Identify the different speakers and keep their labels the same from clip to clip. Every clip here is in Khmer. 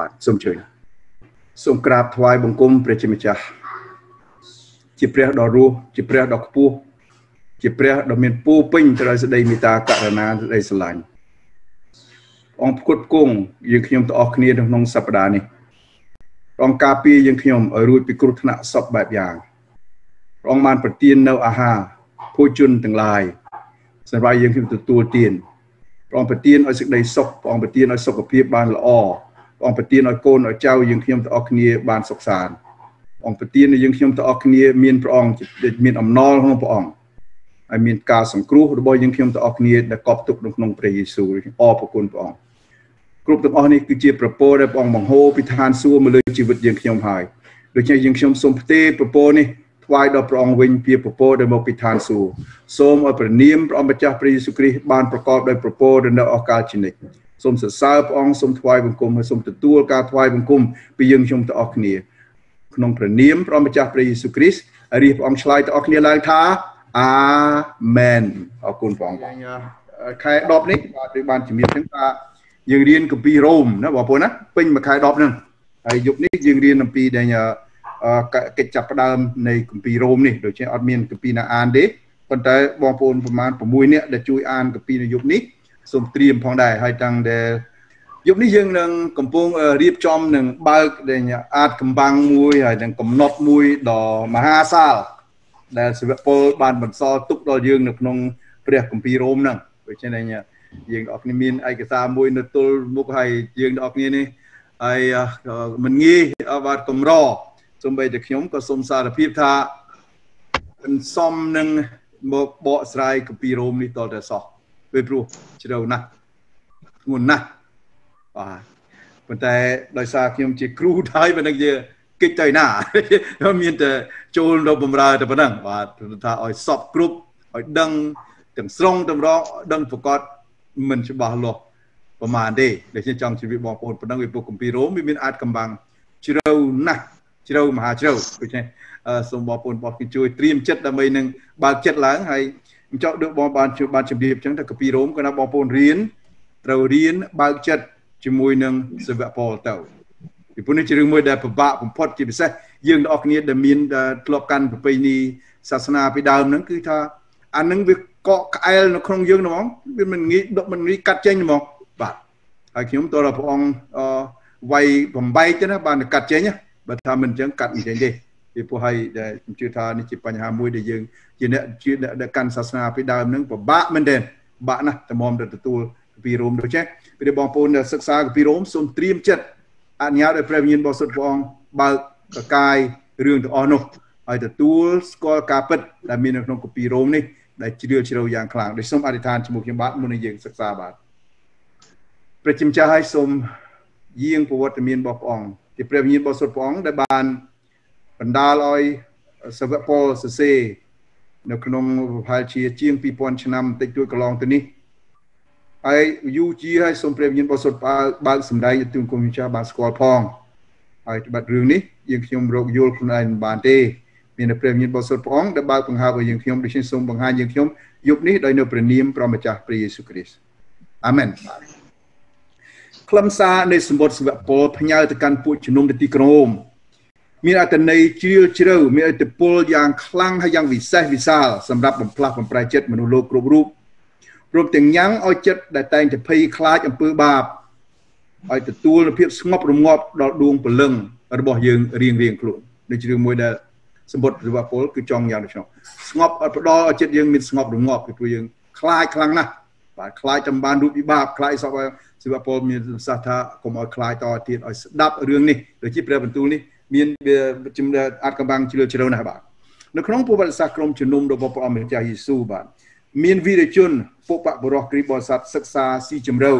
Speaker 1: បាទសូមជួយសូមក្រាបថ្វាយបង្គំព្រះជាម្ចាស់ជាព្រះដ៏រស់ជាព្រះដ៏ខ្ពស់ជាព្រះដ៏មានពូពេញទៅដោយសេចក្តីមេត្តាករុណាសេចក្តីស្រឡាញ់អង្គផ្គត់ផ្គង់យើងខ្ញុំទាំងអស់គ្នាក្នុងសប្តាហ៍នេះព្រះអង្គការពារយើងខ្ញុំឲ្យរួចពីគ្រោះថ្នាក់សពបែបយ៉ាងព្រះអង្គបានប្រទាននៅអាហារភោជនទាំងឡាយសម្រាប់យើងខ្ញុំទទួលទានព្រះអង្គប្រទានឲ្យសេចក្តីសុខព្រះអង្គប្រទានឲ្យសុខភាពបានល្អព្រះ អង្គប្រទានឲ្យកូនឲ្យចៅយើងខ្ញុំទាំងអស់គ្នាបានសុខសាន្តព្រះអង្គប្រទានឲ្យយើងខ្ញុំទាំងអស់គ្នាមានព្រះអង្គមានអំណរក្នុងព្រះអង្គហើយមានការសង្គ្រោះរបស់យើងខ្ញុំទាំងអស់គ្នាដែលកប់ទុកនៅក្នុងព្រះយេស៊ូវអរគុណព្រះអង្គគ្រប់ទាំងអស់នេះគឺជាប្រពោដែលព្រះអង្គបង្ហូរពីឋានសួគ៌មកលើជីវិតយើងខ្ញុំហើយដូច្នេះយើងខ្ញុំសូមផ្ទេរប្រពោនេះថ្វាយដល់ព្រះអង្គវិញពីពពកដែលមកពីឋានសួគ៌សូមឲ្យព្រះនាមព្រះអង្គម្ចាស់ព្រះយេស៊ូវគ្រីស្ទបានប្រកបដោយពពកដែលនៅអកាលជានិច្ច សូមសរសើរព្រះអង្គសូមថ្វាយបង្គំហើយសូមទទួលការថ្វាយបង្គំពីយើងខ្ញុំទាំងអស់គ្នាក្នុងព្រះនាមព្រះម្ចាស់ព្រះយេស៊ូវគ្រីស្ទរៀបព្រះអង្គឆ្លើយទាំងអស់គ្នាឡើងថាអាមែនអរគុណព្រះអង្គខែ10នេះបាទដូចបានជំរាបចឹងថាយើងរៀនគម្ពីររ៉ូមណាបងប្អូនណាពេញមួយខែ10ហ្នឹងហើយយប់នេះយើងរៀនអំពីដែលកិច្ចចាប់ផ្ដើមនៃគម្ពីររ៉ូមនេះដូចជាអត់មានគម្ពីរណាអានទេប៉ុន្តែបងប្អូនប្រហែល6នាក់ដែលជួយអានគម្ពីរនៅយប់នេះ សូមត្រៀមផងដែរហើយតាំងដែលយប់នេះយើងនឹងកំពុងរៀបចំនឹងបើកដែលអាចកំបាំងមួយហើយនឹងកំណត់មួយដ៏មហាសាលដែលសាវកពលបានបន្សល់ទុកដល់យើងនៅក្នុងព្រះគម្ពីររ៉ូមហ្នឹងដូច្នេះយើងទាំងអស់គ្នាមានឯកសារមួយនៅទល់មុខហើយយើងទាំងអស់គ្នានេះហើយមិនងាយបាទកម្រសំបីតែខ្ញុំក៏សូមសារភាពថាមិនសមនឹងមកបកស្រាយកាពីរ៉ូមនេះតតែសោះ ពេលព្រោះជ្រៅណាស់ធ្ងន់ណាស់បាទប៉ុន្តែដោយសារខ្ញុំជាគ្រូហើយមិនដឹងជាកិច្ចទៅណាមានតែចូលទៅបំរើតែប៉ុណ្ណឹងបាទថាឲ្យសពគ្រប់ឲ្យដឹងទាំងស្រុងទាំងរងដឹងប្រកាសមិនច្បាស់លាស់ប្រហែលទេដូច្នេះចង់ជម្រាបបងប្អូនប៉ុណ្ណឹងវាពុកកម្ពីរ៉ូមវាមានអាចកំបាំងជ្រៅណាស់ជ្រៅមហាជ្រៅដូច្នេះសូមបងប្អូនបងប្អូនជួយត្រៀមចិត្តដើម្បីនឹងបើកចិត្តឡើងហើយ អញ្ចឹងដូចបងបានជួយបានជម្រាបអញ្ចឹងថាកាពីរ៉ូមគាត់ថាបងប្អូនរៀនត្រូវរៀនបើកចិត្តជាមួយនឹងសាវកពលទៅពីព្រោះនេះជារឿងមួយដែលពិបាកបំផុតជាពិសេសយើងទាំងអស់គ្នាដែលមានធ្លាប់កាន់ប្រពៃណីសាសនាពីដើមហ្នឹងគឺថាអានឹងវាកកក្អែលនៅក្នុងយើងហ្មងវាមិនងាយដកមិនងាយកាត់ចេញហ្មងបាទហើយខ្ញុំតើព្រះអង្គអវាយបំបែកទៅណាបានកាត់ចេញបើថាមិនអញ្ចឹងកាត់មិនចេញទេ ពីព្រោះហើយដែលខ្ញុំជឿថានេះជាបញ្ហាមួយដែលយើងជាអ្នកជឿអ្នកដែលកាន់សាសនាពីដើមហ្នឹងពិបាកមែនទេពិបាកណាស់តែមកទៅទទួលគម្ពីររ៉ូមដូចចេះពីបងប្អូនដែលសិក្សាគម្ពីររ៉ូមសូមត្រៀមចិត្តអនុញ្ញាតឲ្យព្រះវិញ្ញាណបរិសុទ្ធព្រះអង្គបើកកកាយរឿងទាំងអស់នោះហើយទទួលស្គាល់ការពិតដែលមាននៅក្នុងគម្ពីររ៉ូមនេះដែលជ្រាលជ្រៅយ៉ាងខ្លាំងដូចសូមអធិដ្ឋានជាមួយខ្ញុំបាទមុននឹងយើងសិក្សាបាទព្រះជាម្ចាស់ឲ្យសូមយាងប្រវត្តិមានរបស់ព្រះអង្គជាព្រះវិញ្ញាណបរិសុទ្ធព្រះអង្គដែលបាន បណ្ដាលឲ្យសាវកពលសរសេរនៅក្នុងប្រហែលជាជាង2000ឆ្នាំតិចតួចកន្លងទៅនេះហើយយូជាឲ្យសូមព្រះវិញ្ញាណបរិសុទ្ធបើកសម្ដែងទូគុំម្ចាស់បានស្គាល់ផងហើយបាត់រឿងនេះយើងខ្ញុំរកយល់ខ្លួនឯងមិនបានទេមានព្រះវិញ្ញាណបរិសុទ្ធព្រះអង្គដែលបើកបង្ហើបឲ្យយើងខ្ញុំដូច្នេះសូមបង្ហាញយើងខ្ញុំយប់នេះដោយនៅព្រះនាមព្រះម្ចាស់ព្រះយេស៊ូវគ្រីស្ទអាមែនខ្លឹមសារនៃសម្បត្តិសវពលផ្ញើទៅកាន់ពួកជំនុំទៅទីក្រុង មានអត្តន័យជ្រាលជ្រៅមានឥទ្ធិពលយ៉ាងខ្លាំងហើយយ៉ាងវិសេសវិសាលសម្រាប់បំផ្លាស់បំប្រែចិត្តមនុស្សលោកគ្រប់រូបរួមទាំងញ៉ាំងឲ្យចិត្តដែលតែងតែភ័យខ្លាចអំពើបាបឲ្យទទួលនូវភាពស្ងប់រងាប់ដល់ដួងព្រលឹងរបស់យើងរៀងរៀងខ្លួននេះជារឿងមួយដែលសម្បត្តិរវពលគឺចង់យ៉ាងដូចនោះស្ងប់អត់ផ្ដល់ឲ្យចិត្តយើងមានស្ងប់រងាប់ពីព្រោះយើងខ្លាចខ្លាំងណាស់បាទខ្លាចចាំបានរូបវិបាកខ្លាចសពសិវពលមានសាសថាកុំឲ្យខ្លាចតទៀតឲ្យស្ដាប់រឿងនេះដូចជាព្រះបន្ទូលនេះ មានជំនឿអាចកំបាំងជ្រឿជ្រៅណាស់បាទនៅក្នុងប្រវត្តិសាស្ត្រក្រុមជំនុំរបស់ព្រះអម្ចាស់យេស៊ូវបាទមានវីរជនពុបបរោះគ្រីបរិស័ទសិក្សាស៊ីជម្រៅ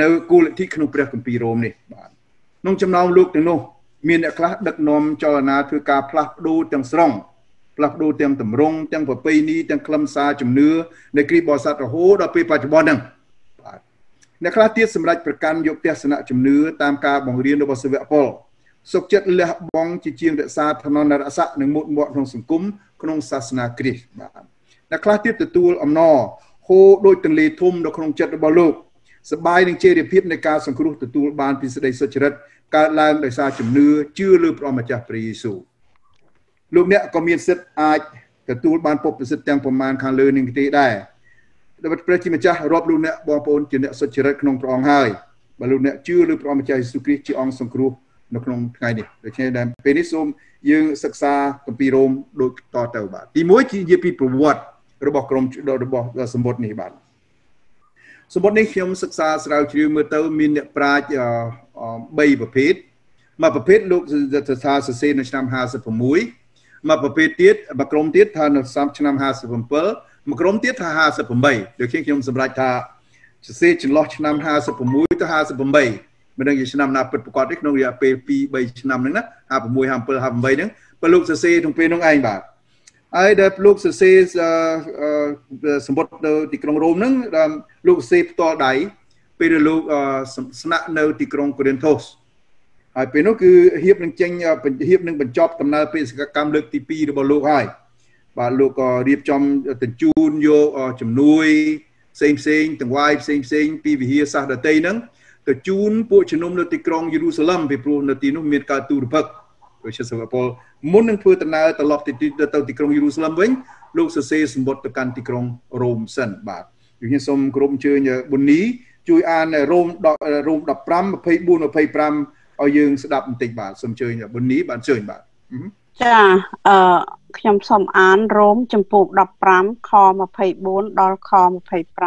Speaker 1: នៅគោលលទ្ធិក្នុងព្រះគម្ពីររ៉ូមនេះបាទក្នុងចំណោមលោកទាំងនោះមានអ្នកខ្លះដឹកនាំចលនាធ្វើការផ្លាស់ប្ដូរទាំងស្រុងផ្លាស់ប្ដូរទាំងតម្រង់ទាំងប្រពៃណីទាំងខ្លឹមសារជំនឿនៃគ្រីស្ទបរិស័ទរហូតដល់ពេលបច្ចុប្បន្នហ្នឹងបាទអ្នកខ្លះទៀតសម្រាប់ប្រកាន់យកទស្សនៈជំនឿតាមការបង្រៀនរបស់សាវកពល សុខចិត្តលះបង់ជាជាងរក្សាឋាននរស័ក្តិនិងមុតមាត់ក្នុងសង្គមក្នុងសាសនាគ្រីស្ទបាទអ្នកខ្លះទៀតទទួលអំណរហូរដូចទន្លេធំនៅក្នុងចិត្តរបស់លោកសបាយនឹងជារិភាពនៃការសង្គ្រោះទទួលបានពីសេចក្តីសុចរិតកើតឡើងដោយសារជំនឿជឿលើព្រះម្ចាស់ព្រះយេស៊ូវលោកអ្នកក៏មានសិទ្ធិអាចទទួលបានពុទ្ធសិទ្ធិទាំងប្រមាណខាងលើនេះទេដែរដែលព្រះជាម្ចាស់រាប់លោកអ្នកបងប្អូនជាអ្នកសុចរិតក្នុងព្រះអង្គហើយបើលោកអ្នកជឿលើព្រះម្ចាស់យេស៊ូវគ្រីស្ទជាអង្គសង្គ្រោះ នៅក្នុងថ្ងៃនេះដូច្នេះដែលពេលនេះសូមយើងសិក្សាគម្ពីររ៉ូមដូចតទៅបាទទី1ជានិយាយពីប្រវត្តិរបស់ក្រុមរបស់សម្បត្តិនេះបាទសម្បត្តិនេះខ្ញុំសិក្សាស្រាវជ្រាវមើលទៅមានអ្នកប្រាជ្ញ3ប្រភេទមួយប្រភេទលោកថាសរសេរនៅឆ្នាំ56មួយប្រភេទទៀតមួយក្រុមទៀតថានៅឆ្នាំ57មួយក្រុមទៀតថា58ដូចជាខ្ញុំសម្រេចថាសរសេរចន្លោះឆ្នាំ56ទៅ58 មិនដឹងជាឆ្នាំណាពិតប្រកបទេក្នុងរយៈពេល2 3ឆ្នាំហ្នឹងណា56 57 58ហ្នឹងបើលោកសរសេរក្នុងពេលនោះឯងបាទហើយដែលលោកសរសេរសម្បត្តិនៅទីក្រុងរ៉ូមហ្នឹងលោកសរសេរផ្ទាល់ដៃពេលដែលលោកស្នាក់នៅទីក្រុងកូរិនថូសហើយពេលនោះគឺហៀបនឹងចេញហៀបនឹងបញ្ចប់ដំណើរបេសកកម្មលើកទី2របស់លោកហើយបាទលោកក៏រៀបចំបញ្ជូនយកជំនួយផ្សេងផ្សេងទាំងវាយផ្សេងផ្សេងពីវិហារសាស្ត្រដតីហ្នឹង ទៅជូនពួកជំនុំនៅទីក្រុងយេរូសាឡឹមពីព្រោះនៅទីនោះមានកើតទូរភឹកដូចជាសម្រាប់ពលមុននឹងធ្វើដំណើរត្រឡប់ទៅទៅទីក្រុងយេរូសាឡឹមវិញលោកសរសេរសម្បត្តិទៅកាន់ទីក្រុងរ៉ូមសិនបាទខ្ញុំសូមគោរពអញ្ជើញប៊ុននីជួយអានរ៉ូមរ៉ូម15 24 25ឲ្យយើងស្ដាប់បន្តិចបាទសូមអញ្ជើញប៊ុននីបាទអញ្ជើញបាទ
Speaker 2: ចាអឺខ្ញុំសូមអានរ៉ូមចំពោះ15ខ24ដល់ខ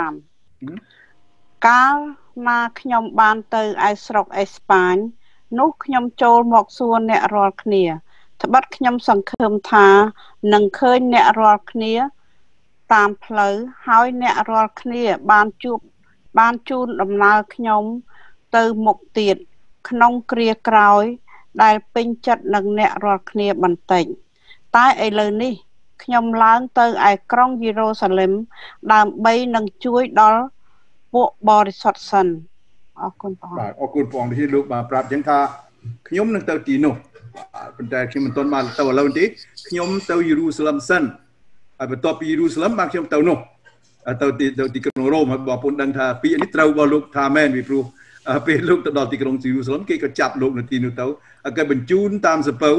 Speaker 2: 25កាល ណាខ្ញុំបានទៅឯស្រុកអេស្ប៉ាញនោះខ្ញុំចូលមកសួរអ្នករាល់គ្នាត្បិតខ្ញុំសង្ឃឹមថានឹងឃើញអ្នករាល់គ្នា តាមផ្លូវហើយអ្នករាល់គ្នា បានជួបបានជូនដំណើរខ្ញុំ ទៅមុខទៀតក្នុងគ្រាក្រោយ ដែលពេញចិត្តនឹងអ្នករាល់គ្នាបន្តិចតែឥឡូវនេះខ្ញុំឡើងទៅឯក្រុងយេរូសាឡិមដើម្បីនឹងជួយដល់ ពួកបរិសុទ្ធសិនអរគុណ
Speaker 1: ព្រះអង្គបាទអរគុណព្រះអង្គនេះលោកបានប្រាប់ចឹងថាខ្ញុំនឹងទៅទីនោះប៉ុន្តែខ្ញុំមិនទាន់បានទៅឥឡូវទេខ្ញុំទៅយេរូសាឡិមសិនហើយបន្ទាប់ពីយេរូសាឡិមបានខ្ញុំទៅនោះទៅទីទៅទីក្រុងរ៉ូមហើយបងប្អូនដឹងថាពាក្យនេះត្រូវរបស់លោកថាមែនពីព្រោះពេលលោកទៅដល់ទីក្រុងយេរូសាឡឹមគេក៏ចាប់លោកនៅទីនោះទៅគេបញ្ជូនតាមសពៅ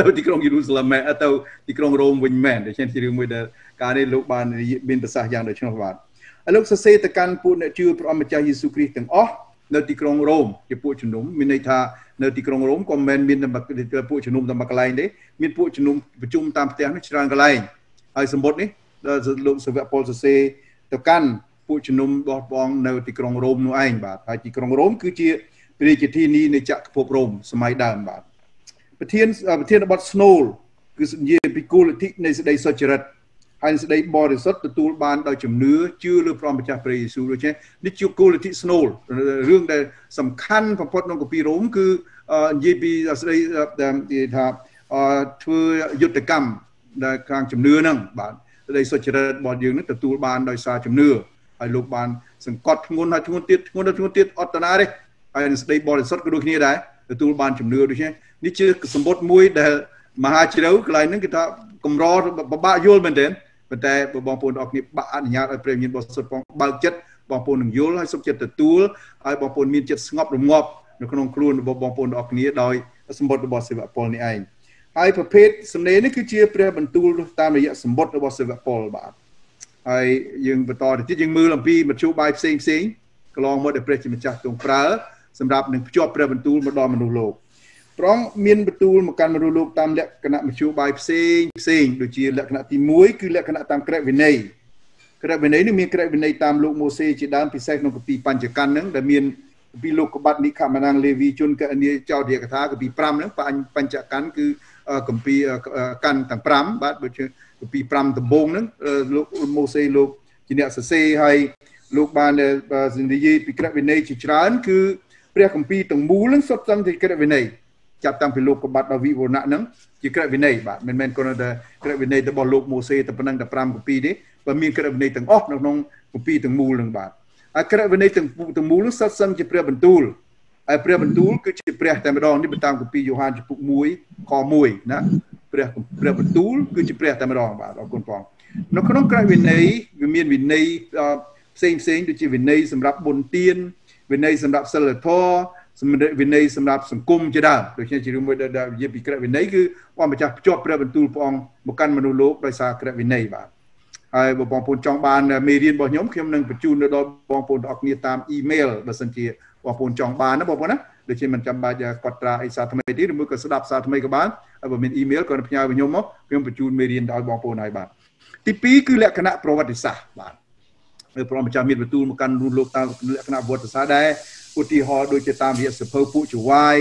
Speaker 1: ទៅទីក្រុងយេរូសាឡឹមមែនទៅទីក្រុងរ៉ូមវិញមែនដូច្នេះជារឿងមួយដែលការនេះលោកបានមានប្រសាសន៍យ៉ាងដូចនោះបាទ ហើយលោកសរសេរទៅកាន់ពួកអ្នកជឿព្រះអម្ចាស់យេស៊ូវគ្រីស្ទទាំងអស់នៅទីក្រុងរ៉ូមជាពួកជំនុំមានន័យថានៅទីក្រុងរ៉ូមក៏មិនមែនមានតែពួកជំនុំតែមួយកន្លែងទេមានពួកជំនុំប្រជុំតាមផ្ទះនេះច្រើនកន្លែងហើយសម្បត្តិនេះលោកសាវកប៉ុលសរសេរទៅកាន់ពួកជំនុំរបស់បងនៅទីក្រុងរ៉ូមនោះឯងបាទហើយទីក្រុងរ៉ូមគឺជារាជធានីនៃចក្រភពរ៉ូមសម័យដើមបាទប្រធានប្រធានបទ Snow គឺនិយាយពីគោលលទ្ធិនៃសេចក្តីសុចរិត ហើយសេចក្តីបរិសុទ្ធទទួលបានដោយជំនឿជឿលើព្រះម្ចាស់ព្រះយេស៊ូវដូច្នេះនេះជាគោលលទ្ធិ Snow រឿងដែលសំខាន់បំផុតក្នុងកាពីរ៉ូមគឺនិយាយពីសេចក្តីនិយាយថាធ្វើយុទ្ធកម្មដែលខាងជំនឿហ្នឹងបាទសេចក្តីសុចរិតរបស់យើងនឹងទទួលបានដោយសារជំនឿហើយលោកបានសង្កត់ធ្ងន់ហើយធ្ងន់ទៀតធ្ងន់ធ្ងន់ទៀតអត់តាណាទេហើយនឹងស្ដីបរិសុទ្ធក៏ដូចគ្នាដែរទទួលបានជំនឿដូចនេះនេះជាសម្បត្តិមួយដែលមហាជ្រៅកន្លែងហ្នឹងគេថាកម្រពិបាកយល់មែនទេ ប៉ុន្តែបងប្អូនអរគ្នាបាក់អនុញ្ញាតឲ្យព្រះមានបរិសុទ្ធផងបើកចិត្តបងប្អូននឹងយល់ហើយសុខចិត្តទទួលហើយបងប្អូនមានចិត្តស្ងប់រងាប់នៅក្នុងខ្លួនរបស់បងប្អូនអរគ្នាដោយសម្បត្តិរបស់សេវពលនេះឯងហើយប្រភេទសំណេរនេះគឺជាព្រះបន្ទូលតាមរយៈសម្បត្តិរបស់សេវពលបាទហើយយើងបន្តទៅទៀតយើងមើលអំពីមធ្យោបាយផ្សេងផ្សេងកន្លងមកដែលព្រះជាម្ចាស់ទ្រង់ប្រើសម្រាប់នឹងភ្ជាប់ព្រះបន្ទូលមកដល់មនុស្សលោក ព្រះអង្គមានបន្ទូលមកកាន់មនុស្សលោកតាមលក្ខណៈមធ្យោបាយផ្សេងផ្សេងដូចជាលក្ខណៈទី1គឺលក្ខណៈតាមក្រឹតវិន័យក្រឹតវិន័យនេះមានក្រឹតវិន័យតាមលោកម៉ូសេជាដើមពិសេសក្នុងគម្ពីរបញ្ចកណ្ឌហ្នឹងដែលមានគម្ពីរលោកកបាត់និខមណាងលេវីជនកនីចោទយកថាគម្ពីរ5ហ្នឹងបញ្ចកណ្ឌគឺគម្ពីរកាន់ទាំង5បាទដូចជាពី5ដំបូងហ្នឹងលោកម៉ូសេលោកជាអ្នកសរសេរហើយលោកបាននិយាយពីក្រឹតវិន័យជាច្រើនគឺព្រះគម្ពីរទាំងមូលហ្នឹងសុទ្ធសឹងជាក្រឹតវិន័យ ចាប់តាំងពីលោកកបាត់ដល់វិវរណៈហ្នឹងជាក្រឹតវិន័យបាទមិនមែនគ្រាន់តែក្រឹតវិន័យរបស់លោកម៉ូសេតែប៉ុណ្ណឹងតែ5គម្ពីរទេបើមានក្រឹតវិន័យទាំងអស់នៅក្នុងគម្ពីរទាំងមូលហ្នឹងបាទហើយក្រឹតវិន័យទាំងទាំងមូលហ្នឹងសុទ្ធសឹងជាព្រះបន្ទូលហើយព្រះបន្ទូលគឺជាព្រះតែម្ដងនេះតាមគម្ពីរយ៉ូហានចំពុក1ខ1ណាព្រះព្រះបន្ទូលគឺជាព្រះតែម្ដងបាទអរគុណផងនៅក្នុងក្រឹតវិន័យវាមានវិន័យផ្សេងផ្សេងដូចជាវិន័យសម្រាប់បុណ្យទានវិន័យសម្រាប់សិលធម៌សម្រាប់ វិន័យសម្រាប់សង្គមជាដើមដូចជារឿងមួយដែលនិយាយពីក្រឹតវិន័យគឺព្រះម្ចាស់ភ្ជាប់ព្រះបន្ទូលព្រះអង្គមកកាន់មនុស្សលោកដោយសារក្រឹតវិន័យបាទហើយបងប្អូនចង់បានមេរៀនរបស់ខ្ញុំខ្ញុំនឹងបញ្ជូនទៅដល់បងប្អូនទាំងអស់គ្នាតាមអ៊ីមែលបើសិនជាបងប្អូនចង់បានណាបងប្អូនណាដូចជាមិនចាំបាច់គាត់ត្រាអេសារថ្មីទេឬមួយក៏ស្ដាប់សារថ្មីក៏បានហើយបើមានអ៊ីមែលក៏ផ្ញើទៅខ្ញុំមកខ្ញុំបញ្ជូនមេរៀនដល់បងប្អូនហើយបាទទី2គឺលក្ខណៈប្រវត្តិសាស្ត្របាទហើយព្រះម្ចាស់មានបន្ទូលមកកាន់លោកតាមលក្ខណៈប្រវត្តិសាស្ត្រដែរ ឧទាហរណ៍ដូចជាតាមរយៈសភៅពួកជវាយ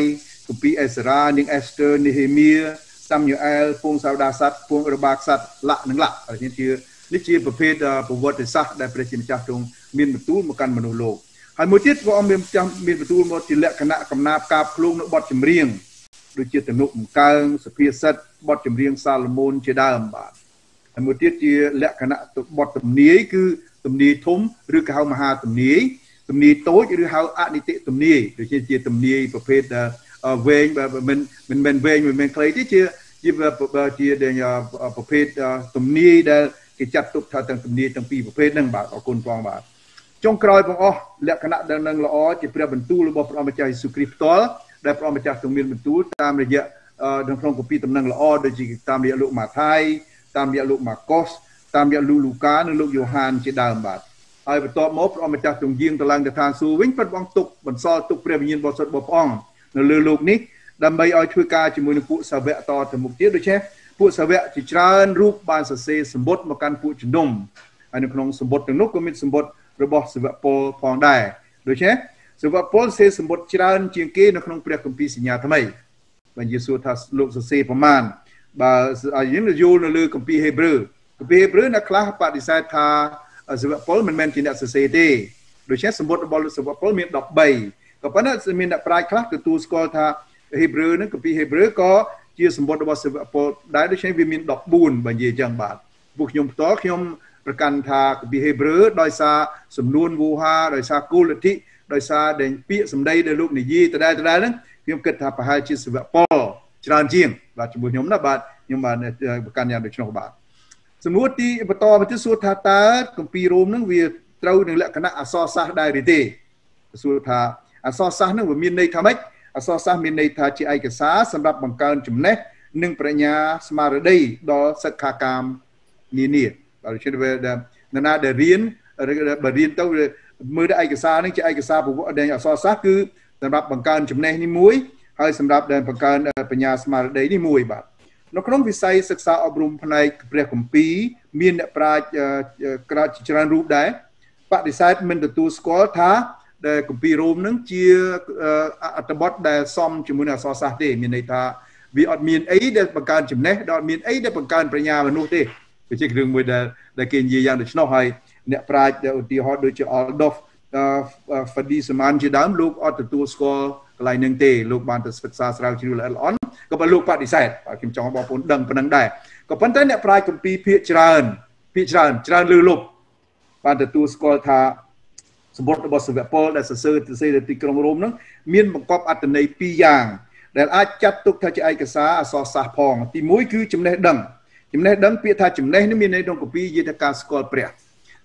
Speaker 1: គម្ពីរអេសារ៉ានាងអេស្ទើនេហេមៀសាមយូអែលពងសាវដាស័តពងរបាក្សត្រលក្ខនិងលក្ខនេះជានេះជាប្រភេទប្រវត្តិសាស្ត្រដែលព្រះជាម្ចាស់ទ្រង់មានបន្ទូលមកកាន់មនុស្សលោកហើយមួយទៀតព្រះអង្គមានចាំមានបន្ទូលមកជាលក្ខណៈកំណាព្យការភ្លួងនៅបទចម្រៀងដូចជាទំនុកបង្កើងសភាសិទ្ធបទចម្រៀងសាឡូមោនជាដើមបាទហើយមួយទៀតជាលក្ខណៈបទទំនាយគឺទំនាយធំឬក៏ហៅមហាទំនាយ ទំនាយតូចឬហៅអនិតិទំនាយដូចជាជាទំនាយប្រភេទវែងមិនមិនមែនវែងមិនមែនខ្លីទេជាជាជាប្រភេទទំនាយដែលគេចាត់ទុកថាទាំងទំនាយទាំងពីរប្រភេទហ្នឹងបាទអរគុណផងបាទចុងក្រោយបងអស់លក្ខណៈដែលនឹងល្អជាព្រះបន្ទូលរបស់ព្រះម្ចាស់យេស៊ូវគ្រីស្ទផ្ទាល់ដែលព្រះម្ចាស់ទ្រង់មានបន្ទូលតាមរយៈនៅក្នុងគម្ពីរដំណឹងល្អដូចជាតាមរយៈលោកម៉ាថាយតាមរយៈលោកម៉ាកុសតាមរយៈលោកលូកានិងលោកយ៉ូហានជាដើមបាទ ហើយបន្ទាប់មកព្រះម្ចាស់ទ្រង់យាងទៅឡើងទៅឋានសួគ៌វិញព្រះអង្គទុកបន្សល់ទុកព្រះវិញ្ញាណបរិសុទ្ធរបស់ព្រះអង្គនៅលើលោកនេះដើម្បីឲ្យធ្វើការជាមួយនឹងពួកសាវកតទៅមុខទៀតដូច្នេះពួកសាវកជាច្រើនរូបបានសរសេរសម្បត្តិមកកាន់ពួកជំនុំហើយនៅក្នុងសម្បត្តិទាំងនោះក៏មានសម្បត្តិរបស់សាវកពលផងដែរដូច្នេះសាវកពលសេសម្បត្តិច្រើនជាងគេនៅក្នុងព្រះគម្ពីរសញ្ញាថ្មីបើនិយាយសួរថាលោកសរសេរប្រមាណបើយើងយល់នៅលើគម្ពីរហេព្រើរគម្ពីរហេព្រើរអ្នកខ្លះបដិសេធថា សាវកពលមិនមែនជាអ្នកសរសេរទេដូច្នេះសម្បត្តិរបស់សាវកពលមាន13ក៏ប៉ុន្តែមានអ្នកប្រាជ្ញខ្លះទទួលស្គាល់ថាហេព្រើរនឹងគម្ពីរហេព្រើរក៏ជាសម្បត្តិរបស់សាវកពលដែរដូច្នេះវាមាន14បើនិយាយអញ្ចឹងបាទពួកខ្ញុំផ្ទាល់ខ្ញុំប្រកាន់ថាគម្ពីរហេព្រើរដោយសារសំនួនវូហាដោយសារគោលលទ្ធិដោយសារដែលពាក្យសម្ដីដែលលោកនិយាយដដែលដដែលហ្នឹងខ្ញុំគិតថាប្រហែលជាសាវកពលច្រើនជាងបាទជាមួយខ្ញុំណាបាទខ្ញុំបានប្រកាន់យ៉ាងដូច្នោះបាទ សំណួរទីបន្តមកទៀតសួរថាតើគម្ពីររ៉ូមហ្នឹងវាត្រូវនឹងលក្ខណៈអសរសាស្ត្រដែរឬទេសួរថាអសរសាស្ត្រហ្នឹងវាមានន័យថាម៉េចអសរសាស្ត្រមានន័យថាជាឯកសារសម្រាប់បង្កើនចំណេះនិងប្រាជ្ញាស្មារតីដល់សិក្ខាកាមនានាដល់ជាវានរណាដែលរៀនបើរៀនទៅមើលទៅឯកសារនេះជាឯកសារប្រវត្តិដែលអសរសាស្ត្រគឺសម្រាប់បង្កើនចំណេះនេះមួយហើយសម្រាប់ដែលបង្កើនបញ្ញាស្មារតីនេះមួយបាទ នៅក្នុងវិស័យសិក្សាអប់រំផ្នែកព្រះគម្ពីរមានអ្នកប្រាជ្ញក្រាចច្រើនរូបដែរបដិសេធមិនទទួលស្គាល់ថាដែលគម្ពីររ៉ូមនឹងជាអត្ថបទដែលសមជាមួយនឹងអក្សរសាស្ត្រទេមានន័យថាវាអត់មានអីដែលបង្កើនចំណេះដល់អត់មានអីដែលបង្កើនប្រាជ្ញាមនុស្សទេវាជារឿងមួយដែលដែលគេនិយាយយ៉ាងដូច្នោះហើយអ្នកប្រាជ្ញឧទាហរណ៍ដូចជា Aldorf Fadi Saman ជាដើមលោកអត់ទទួលស្គាល់កន្លែងនឹងទេលោកបានទៅសិក្សាស្រាវជ្រាវល្អិតល្អន់ ក៏ប៉ុន្តែលោកបដិសេធខ្ញុំចង់បងប្អូនដឹងប៉ុណ្្នឹងដែរក៏ប៉ុន្តែអ្នកប្រាជ្ញគម្ពីរភាគច្រើនភាគច្រើនច្រើនលើលុបបានទទួលស្គាល់ថាសម្បត្តិរបស់សាវកពលដែលសរសើរទៅសេទៅទីក្រុងរ៉ូមហ្នឹងមានបង្កប់អត្ថន័យពីរយ៉ាង ដែលអាចចាត់ទុកថាជាឯកសារអសរសាស្ត្រផង ទី1គឺចំណេះដឹងចំណេះដឹងពាក្យថាចំណេះនេះមានន័យក្នុងកពីនិយាយថាការស្គាល់ព្រះ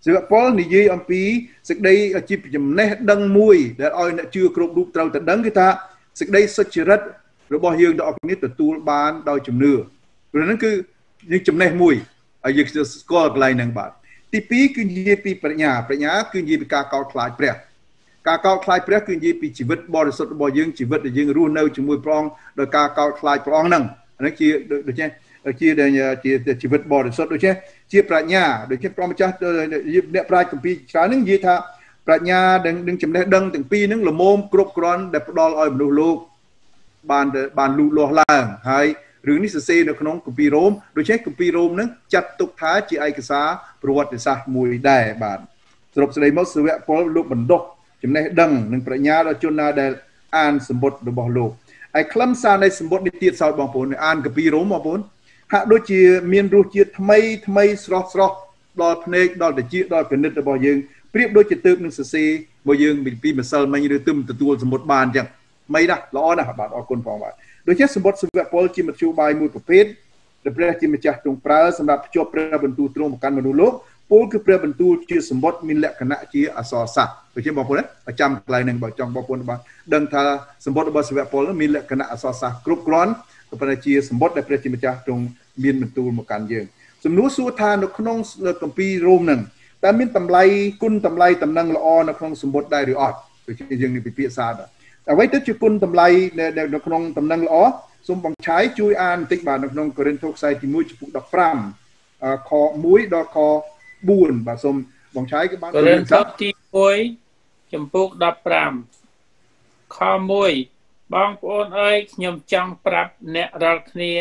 Speaker 1: សាវកពលនិយាយអំពីសេចក្តីជាចំណេះដឹងមួយដែលឲ្យអ្នកជឿគ្រប់រូបត្រូវតែដឹងគឺថាសេចក្តីសុចរិត របស់យើងទាំងអស់គ្នាទទួលបានដោយជំនឿព្រោះហ្នឹងគឺយើងចំណេះមួយហើយយើងស្គាល់កន្លែងហ្នឹងបាទទី2គឺនិយាយពីប្រាជ្ញាប្រាជ្ញាគឺនិយាយពីការកោតខ្លាចព្រះការកោតខ្លាចព្រះគឺនិយាយពីជីវិតបរិសុទ្ធរបស់យើងជីវិតដែលយើងរស់នៅជាមួយព្រះអង្គដោយការកោតខ្លាចព្រះអង្គហ្នឹងហ្នឹងជាដូច្នេះជាជាជីវិតបរិសុទ្ធដូច្នេះជាប្រាជ្ញាដូច្នេះព្រះម្ចាស់អ្នកប្រាជ្ញគម្ពីរច្រើនហ្នឹងនិយាយថាប្រាជ្ញានិងចំណេះដឹងទាំងពីរហ្នឹងល្មមគ្រប់គ្រាន់ដែលផ្ដល់ឲ្យមនុស្សលោក បានបានលូតលាស់ឡើងហើយរឿងនេះសរសេរនៅក្នុងគម្ពីររ៉ូមដូច្នេះគម្ពីររ៉ូមនឹងចាត់ទុកថាជាឯកសារប្រវត្តិសាស្ត្រមួយដែរបាទសរុបសេចក្តីមកសាវកពលលោកបណ្ដុះចំណេះដឹងនិងប្រាជ្ញាដល់ជនណាដែលអានសម្បត្តិរបស់លោកហើយខ្លឹមសារនៃសម្បត្តិនេះទៀតសោតបងប្អូនអានគម្ពីររ៉ូមបងប្អូនហាក់ដូចជាមានរសជាតិថ្មីថ្មីស្រស់ស្រស់ដល់ភ្នែកដល់តិចដល់គណិតរបស់យើងប្រៀបដូចជាទើបនឹងសរសេររបស់យើងពីម្សិលមិញឬទឹមទទួលសមុទ្របានអញ្ចឹង មិនណាល្អណាស់បាទអរគុណផងបាទដូច្នេះសម្បត្តិសុវពលជាមធ្យោបាយមួយប្រភេទដែលព្រះជាម្ចាស់ទ្រង់ប្រើសម្រាប់ភ្ជាប់ព្រះបន្ទូលទ្រង់មកកាន់មនុស្សលោកពលគឺព្រះបន្ទូលជាសម្បត្តិមានលក្ខណៈជាអសរសាស្ត្រដូចជាបងប្អូនប្រចាំកន្លែងនឹងបើចង់បងប្អូនបានដឹងថាសម្បត្តិរបស់សាវកពលមានលក្ខណៈអសរសាស្ត្រគ្រប់គ្រាន់ក៏ប៉ុន្តែជាសម្បត្តិដែលព្រះជាម្ចាស់ទ្រង់មានបន្ទូលមកកាន់យើងសំណួរសួរថានៅក្នុងគម្ពីររ៉ូមនឹងតើមានតម្លៃគុណតម្លៃតំណែងល្អនៅក្នុងសម្បត្តិដែរឬអត់ដូចជាយើងនេះពិភាក្សាដែរ អ្វីទៅជាគុណតម្លៃនៅក្នុងតំណែងល្អសូមបងឆាយជួយអានបន្តិចបាទនៅក្នុងកូរិនថូខ្សែទី1ចំពុក15ខ1ដល់ខ4បាទសូមបងឆាយគឺបា
Speaker 3: នកូរិនថូទី1ចំពុក15ខ1បងប្អូនអើយខ្ញុំចង់ប្រាប់អ្នករាល់គ្នា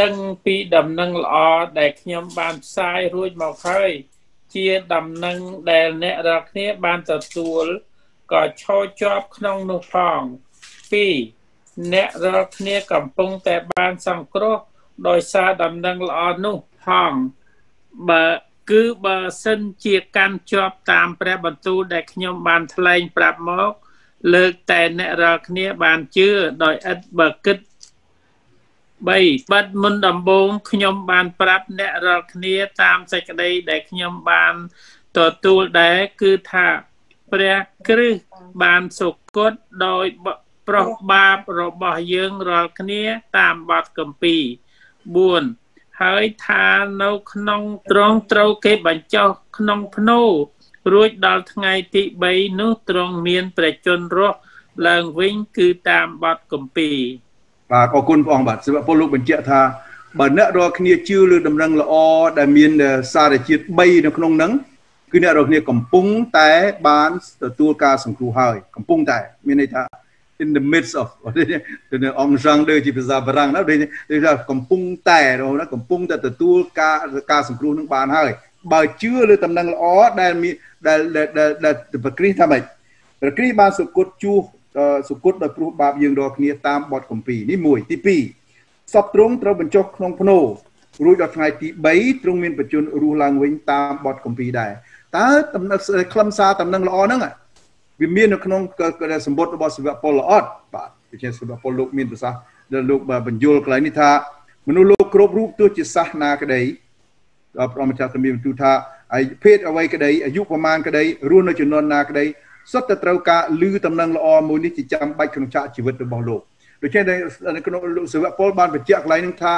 Speaker 3: ដឹងពីដំណឹងល្អដែលខ្ញុំបានផ្សាយរួចមកហើយជាដំណឹងដែលអ្នករាល់គ្នាបានទទួល ក៏ឈរជាប់ក្នុងនោះផង2អ្នករាល់គ្នាកំពុងតែបានសង្គ្រោះដោយសារដំណឹងល្អនោះផងបើគឺបើសិនជាកាន់ជាប់តាមព្រះបន្ទូលដែលខ្ញុំបានថ្លែងប្រាប់មក លើកតែអ្នករាល់គ្នាបានជឿដោយឥតបើគិត3បាត់មុនដំបូងខ្ញុំបានប្រាប់អ្នករាល់គ្នាតាមសេចក្តីដែលខ្ញុំបានទទួលដែរគឺថា ព្រះគ្រិស្តបានសុគតដោយប្រោះបាបរបស់យើងរាល់គ្នាតាមបទគម្ពីរ4ហើយថានៅក្នុងត្រង់ត្រូវគេបញ្ចុះក្នុងភ្នោរួចដល់ថ្ងៃទី3នោះទ្រង់មានព្រះជន្មរស់ឡើងវិញគឺតាមបទគម្ពីរ
Speaker 1: បាទអរគុណព្រះអង្គបាទសម្រាប់ពលលោកបញ្ជាក់ថាបើអ្នករាល់គ្នាជឿលើដំណឹងល្អដែលមានសារជាតិ3នៅក្នុងហ្នឹង គឺអ្នករាល់គ្នាកំពុងតែបានទទួលការសង្គ្រោះហើយកំពុងតែមានន័យថា in the midst of ទៅអងសាំងដូចជាភាសាបារាំងណាដូចថាកំពុងតែណាកំពុងតែទទួលការការសង្គ្រោះនឹងបានហើយបើជឿលើដំណឹងល្អដែលមានដែលដែលព្រះគ្រីស្ទថាម៉េចព្រះគ្រីស្ទបានសុគតជួសសុគតដោយព្រោះបាបយើងរាល់គ្នាតាមបទគម្ពីរនេះមួយទី2សពទ្រង់ត្រូវបញ្ចុះក្នុងភ្នោរួចដល់ថ្ងៃទី3ទ្រង់មានបច្ចុប្បន្នរស់ឡើងវិញតាមបទគម្ពីរដែរ តើដំណឹងខ្លឹមសារដំណឹងល្អហ្នឹងវាមាននៅក្នុងសម្បត្តិរបស់សិវពលអត់បាទវិជាសិវពលលោកមានប្រសាសន៍ដែលលោកបញ្យលកន្លែងនេះថាមនុស្សលោកគ្រប់រូបទោះជាសាសនាក្តីដល់ព្រះម្ចាស់ទ្រមានបន្ទូថាអាយុភេទអ្វីក្តីអាយុប្រមាណក្តីរស់នៅចំនួនណាក្តីសុទ្ធតែត្រូវការលឺតំណែងល្អមួយនេះជាចាំបាច់ក្នុងឆាកជីវិតរបស់លោកដូច្នេះនៅក្នុងលោកសិវពលបានបញ្ជាក់កន្លែងនឹងថា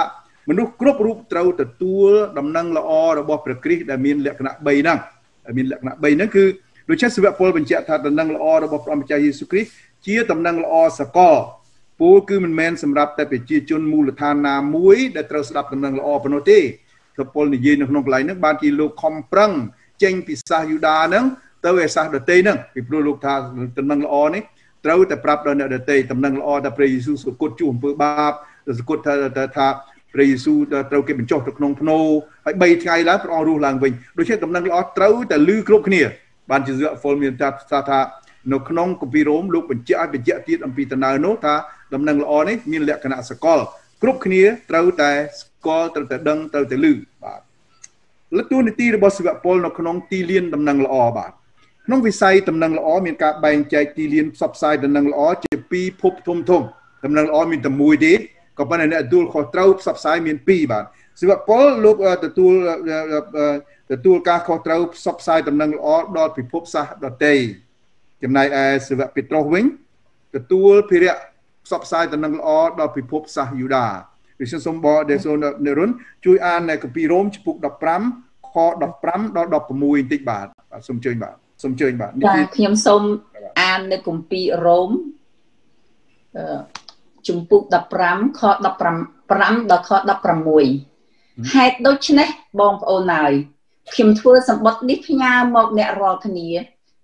Speaker 1: មនុស្សគ្រប់រូបត្រូវទទួលដំណឹងល្អរបស់ព្រះគ្រីស្ទដែលមានលក្ខណៈ3ហ្នឹង មានលក្ខណៈ3ហ្នឹងគឺដូចជាសិវពលបញ្ជាក់ថាដំណឹងល្អរបស់ព្រះម្ចាស់យេស៊ូវគ្រីស្ទជាដំណឹងល្អសកលពូគឺមិនមែនសម្រាប់តែប្រជាជនមូលដ្ឋានណាមួយដែលត្រូវស្ដាប់ដំណឹងល្អប៉ុណ្ណោះទេសិវពលនិយាយនៅក្នុងកន្លែងហ្នឹងបានជាលោកខំប្រឹងចេញពីសាសយូដាហ្នឹងទៅឯសាសដតីហ្នឹងពីព្រោះលោកថាដំណឹងល្អនេះត្រូវតែប្រាប់ដល់អ្នកដតីដំណឹងល្អថាព្រះយេស៊ូវសុគតជួអំពើបាបសុគតថាថា ព្រះយេស៊ូវត្រូវគេបញ្ចុះទៅក្នុងភ្នោហើយ3ថ្ងៃឡើងព្រះអង្គរស់ឡើងវិញដូច្នេះដំណឹងល្អត្រូវតែលឺគ្រប់គ្នាបានជាហ្វុលមានថាថានៅក្នុងគម្ពីររ៉ូមលោកបញ្ជាក់ឲ្យបញ្ជាក់ទៀតអំពីដំណើរនោះថាដំណឹងល្អនេះមានលក្ខណៈសកលគ្រប់គ្នាត្រូវតែស្គាល់ត្រូវតែដឹងត្រូវតែលឺបាទលទ្ធូនីតិរបស់សិវពលនៅក្នុងទីលានដំណឹងល្អបាទក្នុងវិស័យដំណឹងល្អមានការបែងចែកទីលានផ្សព្វផ្សាយដំណឹងល្អជាពីរភពធំធំដំណឹងល្អមានតែមួយទេ ក៏ប៉ុន្តែអ្នកទទួលខុសត្រូវផ្សព្វផ្សាយមានពីរបាទសិវពលលោកទទួលទទួលការខុសត្រូវផ្សព្វផ្សាយដំណឹងល្អដល់ពិភពសាសដតីចំណែកឯសិវពេត្រុសវិញទទួលភារៈផ្សព្វផ្សាយដំណឹងល្អដល់ពិភពសាសយូដាវិសិសំបដេសូនរុនជួយអាននៅកាពីរ៉ូមចំពុក15ខ15ដល់16បន្តិចបាទបាទសូមជើញបាទសូមជើញបាទ
Speaker 4: ចាខ្ញុំសូមអាននៅគម្ពីររ៉ូមអឺ ជំពូក15ខ15ដល់ខ16ហេតុដូច្នេះបងប្អូនហើយខ្ញុំធ្វើសម្បត្តិនេះផ្ញើមកអ្នករាល់គ្នា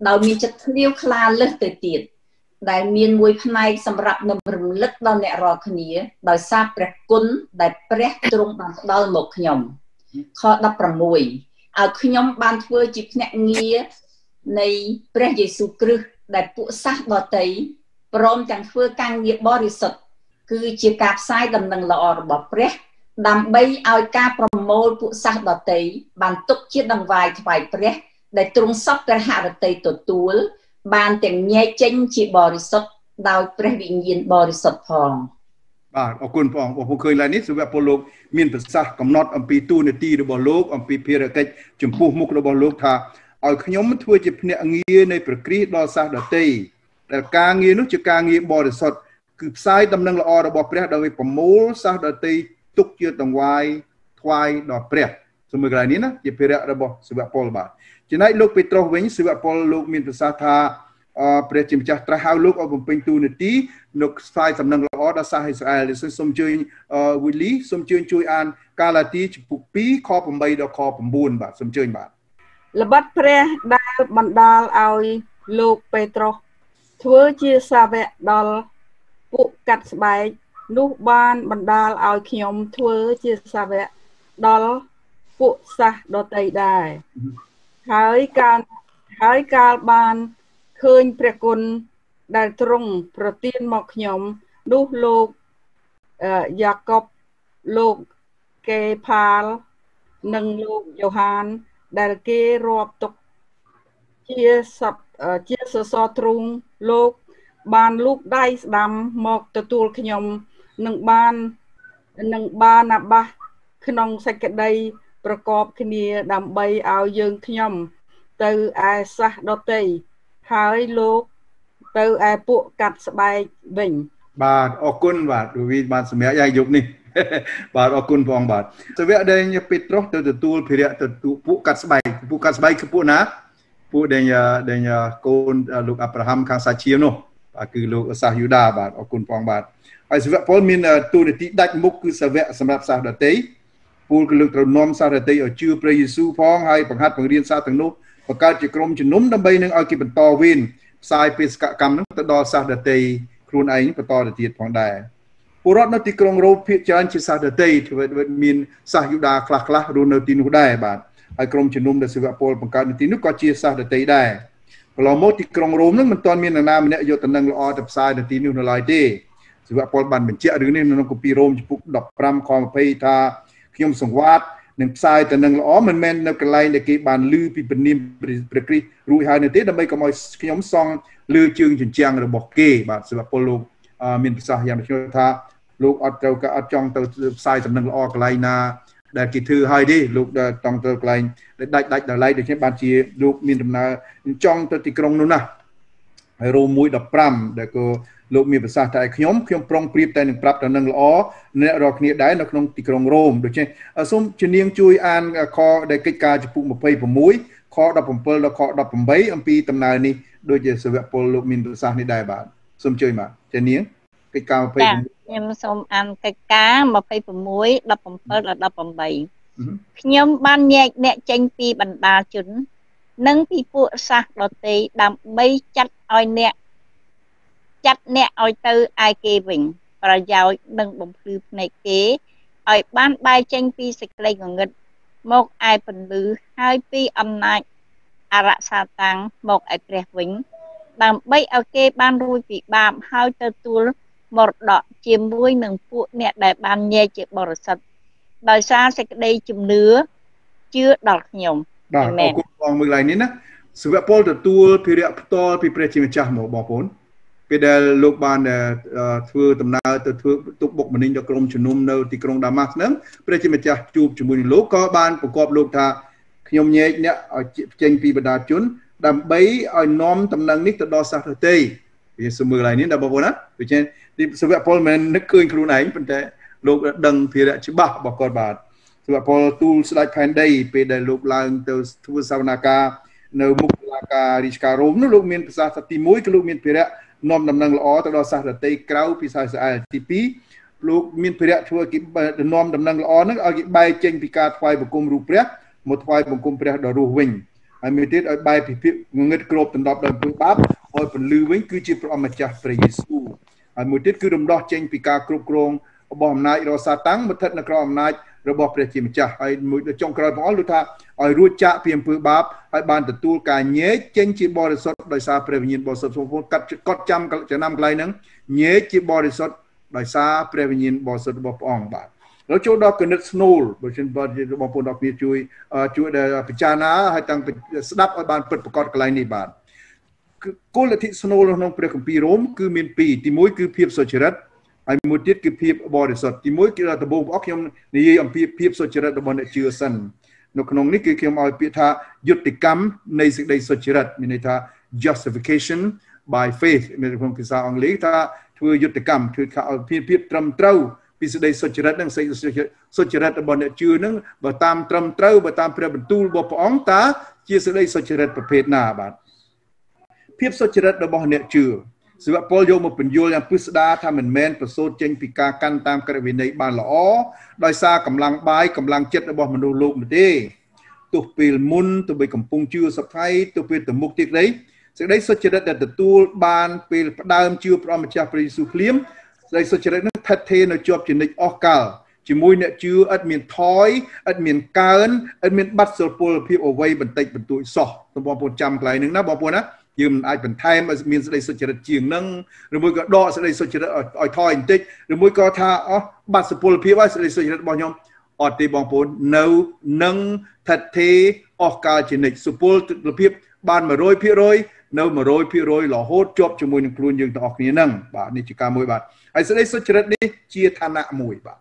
Speaker 4: ដោយមានចិត្តឃ្លាវខ្លាលើសទៅទៀតដែលមានមួយផ្នែកសម្រាប់នឹងរំលឹកដល់អ្នករាល់គ្នា ដោយសារព្រះគុណដែលព្រះទ្រង់បានផ្ដល់មកខ្ញុំខ16ឲ្យខ្ញុំបានធ្វើជាភ្នាក់ងារនៃព្រះយេស៊ូវគ្រីស្ទដែលពួកសាសដតីព្រមទាំងធ្វើការងារបរិសុទ្ធ គឺជាការផ្សាយដំណឹងល្អរបស់ព្រះដើម្បីឲ្យការប្រមូលពួកសាសដតីបានទុកជាដង្វាយថ្វាយព្រះ ដែលទ្រង់សពព្រះហឫទ័យទទួល បានទាំងញែកចេញជាបរិសុទ្ធដោយព្រះវិញ្ញាណបរិសុទ្ធផង
Speaker 1: បាទអរគុណបងបងឃើញឡើយនេះសុវពលលោកមានប្រសាសន៍កំណត់អំពីទូនាទីរបស់លោកអំពីភារកិច្ចចំពោះមុខរបស់លោកថាឲ្យខ្ញុំធ្វើជាភ្នាក់ងារនៃប្រគ្រីដល់សាសដតីដែលការងារនោះជាការងារបរិសុទ្ធ គឺផ្សាយដំណឹងល្អរបស់ព្រះដើម្បីប្រមូលសាសដតីទុកជាតង្វាយថ្វាយដល់ព្រះសូមមើលកន្លែងនេះណាជាភារៈរបស់សិវពលបាទចំណែកលោកពេត្រុសវិញសិវពលលោកមានប្រសាសន៍ថាព្រះជាម្ចាស់ត្រាស់ហៅលោកឲ្យបំពេញទូនាទីនៅផ្សាយសំណឹងល្អដល់សាសអ៊ីស្រាអែលសូមជួយវីលីសូមជួយជួយអានកាឡាទីចំពុក2ខ8ដល់ខ9បាទសូមជួយបាទ
Speaker 2: ល្បិតព្រះដែលបណ្ដាលឲ្យលោកពេត្រុសធ្វើជាសាវកដល់ ពួកកាត់ស្បែកនោះបានបណ្ដាលឲ្យខ្ញុំធ្វើជាសាវកដល់ពួកសាសដតីដែរហើយកាលហើយកាលបានឃើញព្រះគុណដែលទ្រង់ប្រទានមកខ្ញុំនោះលោកយ៉ាកុបលោកកេផាលនិងលោកយ៉ូហាន ដែលគេរាប់ទុកជាសពជាសសរទ្រូងលោក បានលូកដៃស្ដាំមកទទួលខ្ញុំនឹងបាននឹងបានណាបាសក្នុងសេចក្តីប្រកបគ្នាដើម្បីឲ្យយើងខ្ញុំទៅឯសាសដតីហើយលោកទៅឯពួកកាត់ស្បែកវិញ
Speaker 1: បាទអរគុណបាទវីបានសម្រាប់យ៉ាងយប់នេះបាទអរគុណផងបាទសវៈដែលពេត្រុសទៅទទួលភារៈទៅពួកកាត់ស្បែកពួកកាត់ស្បែកគឺពួកណាពួកដែលដែលកូនលោកអាប់រ៉ាហាំខាងសាជានោះបាទ គឺលោកសាសយូដាបាទអរគុណផងបាទហើយសវៈពលមានទូនាទីដាច់មុខគឺសវៈសម្រាប់សាសដតីពូលគឺលើកត្រូវនាំសាសដតីឲ្យជឿព្រះយេស៊ូវផងហើយបង្ហាត់បង្រៀនសាសទាំងនោះបង្កើតជាក្រុមជំនុំដើម្បីនឹងឲ្យគេបន្តវេនផ្សាយបេសកកម្មនោះទៅដល់សាសដតីខ្លួនឯងបន្តទៅទៀតផងដែរពលរដ្ឋនៅទីក្រុងរ៉ូភាគច្រើនជាសាសដតីធ្វើមានសាសយូដាខ្លះខ្លះរស់នៅទីនោះដែរបាទហើយក្រុមជំនុំដែលសិវពលបង្កើតនៅទីនោះក៏ជាសាសដតីដែរ កន្លងមកទីក្រុងរ៉ូមនឹងមិនទាន់មាននរណាម្នាក់យកតំណែងល្អទៅផ្សាយនៅទីនោះនៅឡើយទេសិវពលបានបញ្ជាក់រឿងនេះនៅក្នុងគម្ពីររ៉ូមចំពុក15ខ20ថាខ្ញុំសង្វាតនឹងផ្សាយទៅនឹងល្អមិនមែននៅកន្លែងដែលគេបានលឺពីពនាមព្រះគ្រីស្ទរួចហើយនៅទេដើម្បីកុំឲ្យខ្ញុំសង់លឺជើងជញ្ជាំងរបស់គេបាទសម្រាប់ពលលោកមានប្រសាសន៍យ៉ាងដូចខ្ញុំថាលោកអត់ត្រូវក៏អត់ចង់ទៅផ្សាយសំណឹងល្អកន្លែងណា ដែលគេធ្វើហើយទេលោកចង់ទៅកន្លែងដាច់ដាច់ដល់ឡៃដូច្នេះបានជាលោកមានដំណើរចង់ទៅទីក្រុងនោះណាហើយរោម115ដែលក៏លោកមានប្រសាសន៍តែខ្ញុំខ្ញុំប្រុងប្រៀបតែនឹងប្រាប់ទៅនឹងល្អអ្នករាល់គ្នាដែរនៅក្នុងទីក្រុងរ៉ូមដូច្នេះសូមជំនាងជួយអានខដែលកិច្ចការចំពុក26ខ17ដល់ខ18អំពីដំណើរនេះដូចជាសាវកពលលោកមានប្រសាសន៍នេះដែរបាទសូមជួយបាទជំនាងកិច្ចការ26
Speaker 5: ខ្ញុំសូមអានកិច្ចការ26 17ដល់18ខ្ញុំបានញែកអ្នកចេញពីបណ្ដាជន និងពីពួកសាសដតីដើម្បីចាត់ឲ្យអ្នកចាត់អ្នកឲ្យទៅឯគេវិញ ប្រយោជន៍និងបំភ្លឺភ្នែកគេឲ្យបានបែកចេញពីសេចក្តីងងឹតមកឯពន្លឺហើយពីអំណាចអរសាតាំងមកឯព្រះវិញ ដើម្បីឲ្យគេបានរួចពីបាបហើយទៅទួល មរតកជាមួយនឹងពួកអ្នកដែលបានញែកជាបរិសុទ្ធដោយសារសេចក្តីជំនឿជឿដល់ខ្ញុំ
Speaker 1: បាទអរគុណបងមើលឡើងនេះណាសុវពលទទួលភិរៈផ្ទាល់ពីព្រះជាម្ចាស់មកបងប្អូនពេលដែលលោកបានធ្វើដំណើរទៅធ្វើទុកបុកម្នេញដល់ក្រុមជំនុំនៅទីក្រុងដាម៉ាស់ហ្នឹងព្រះជាម្ចាស់ជួបជាមួយនឹងលោកក៏បានប្រកបលោកថាខ្ញុំញែកអ្នកឲ្យចេញពីបណ្ដាជន ដើម្បីឲ្យនាំតំណែងនេះទៅដល់សាសដទៃ វាសមើលឡើងនេះដល់បងប្អូនណាដូច្នេះទីសវៈពលមិននឹកឃើញខ្លួនឯងប៉ុន្តែលោកដឹងភារៈច្បាស់របស់គាត់បាទសវៈពលទូលស្ដេចផែនដីពេលដែលលោកឡើងទៅធ្វើសវនកម្មនៅមុខតុលាការរាជការរ៉ូមនោះលោកមានប្រសាសន៍ទី1គឺលោកមានភារៈនាំដំណឹងល្អទៅដល់សាសដតីក្រៅពីសាសអែលទី2លោកមានភារៈធ្វើគេនាំដំណឹងល្អហ្នឹងឲ្យគេបែកចេញពីការថ្វាយបង្គំរូបព្រះមកថ្វាយបង្គំព្រះដល់រស់វិញហើយមួយទៀតឲ្យបែកពីភាពងងឹតគ្របដណ្ដប់ដល់ធ្វើបាប ឲ្យពលឺវិញគឺជាព្រះអម្ចាស់ព្រះយេស៊ូវហើយមួយទៀតគឺរំដោះចេញពីការគ្រប់គ្រងរបស់អំណាចរបស់សាតាំងមកស្ថិតនៅក្រោមអំណាចរបស់ព្រះជាម្ចាស់ហើយមួយចុងក្រោយព្រះអង្គលោកថាឲ្យរួចចាកពីអំពើបាបហើយបានទទួលការញែកចេញជាបរិសុទ្ធដោយសារព្រះវិញ្ញាណបរិសុទ្ធសូមបងប្អូនកាត់កត់ចាំចំណាំកន្លែងហ្នឹងញែកជាបរិសុទ្ធដោយសារព្រះវិញ្ញាណបរិសុទ្ធរបស់ព្រះអង្គបាទឥឡូវចូលដល់គណិតស្នូលបើសិនបើបងប្អូនដល់គ្នាជួយជួយដែលពិចារណាហើយតាំងស្ដាប់ឲ្យបានពិតប្រកបកន្លែងនេះបាទ គោលលទ្ធិស្នូលក្នុងព្រះគម្ពីររ៉ូមគឺមាន2ទី1គឺភាពសុចរិតហហើយមួយទៀតគឺភាពបរិសុទ្ធទីមួយគឺដំបូងបងខ្ញុំនិយាយអំពីភាពសុចរិតរបស់អ្នកជឿសិននៅក្នុងនេះគឺខ្ញុំឲ្យពាក្យថាយុត្តិកម្មនៃសេចក្តីសុចរិតមានន័យថា justification by faith មានក្នុងភាសាអង់គ្លេសថាធ្វើយុត្តិកម្មធ្វើឲ្យភាពភាពត្រឹមត្រូវពីសេចក្តីសុចរិតនិងសេចក្តីសុចរិតរបស់អ្នកជឿនឹងបើតាមត្រឹមត្រូវបើតាមព្រះបន្ទូលរបស់ព្រះអង្គតើជាសេចក្តីសុចរិតប្រភេទណាបាទ ភាពសុចរិតរបស់អ្នកជឿសិវពលយកមកបញ្យល់យ៉ាងពិស្ដារថាមិនមែនប្រសូតចេញពីការកាន់តាមក្រឹតវិន័យបានល្អដោយសារកម្លាំងបាយកម្លាំងចិត្តរបស់មនុស្សលោកនោះទេទោះពេលមុនទោះបីកំពុងជឿសប្តាហ៍ទោះពេលទៅមុខទៀតក្តីសេចក្តីសុចរិតដែលទទួលបានពេលផ្ដើមជឿព្រះម្ចាស់ព្រះយេស៊ូវភ្លាមសេចក្តីសុចរិតនោះថិតថេរនៅជាប់ជានិច្ចអស់កលជាមួយអ្នកជឿឥតមានថយឥតមានកើនឥតមានបាត់សុពលភាពអវ័យបន្តិចបន្តួចសោះបងប្អូនចាំកន្លែងហ្នឹងណាបងប្អូនណា យើងមិនអាចបន្ថែមឲ្យមានសេចក្តីសុចរិតជាងនឹងឬមួយក៏ដកសេចក្តីសុចរិតឲ្យថយបន្តិចឬមួយក៏ថាអស់បាត់សុពលភាពឲ្យសេចក្តីសុចរិតរបស់ខ្ញុំអត់ទេបងប្អូននៅនឹងថិតថេរអស់កាលជានិច្ចសុពលភាពបាន100%នៅ100%រហូតជាប់ជាមួយនឹងខ្លួនយើងទាំងអស់គ្នាហ្នឹងបាទនេះជាការមួយបាទហើយសេចក្តីសុចរិតនេះជាឋានៈមួយបាទ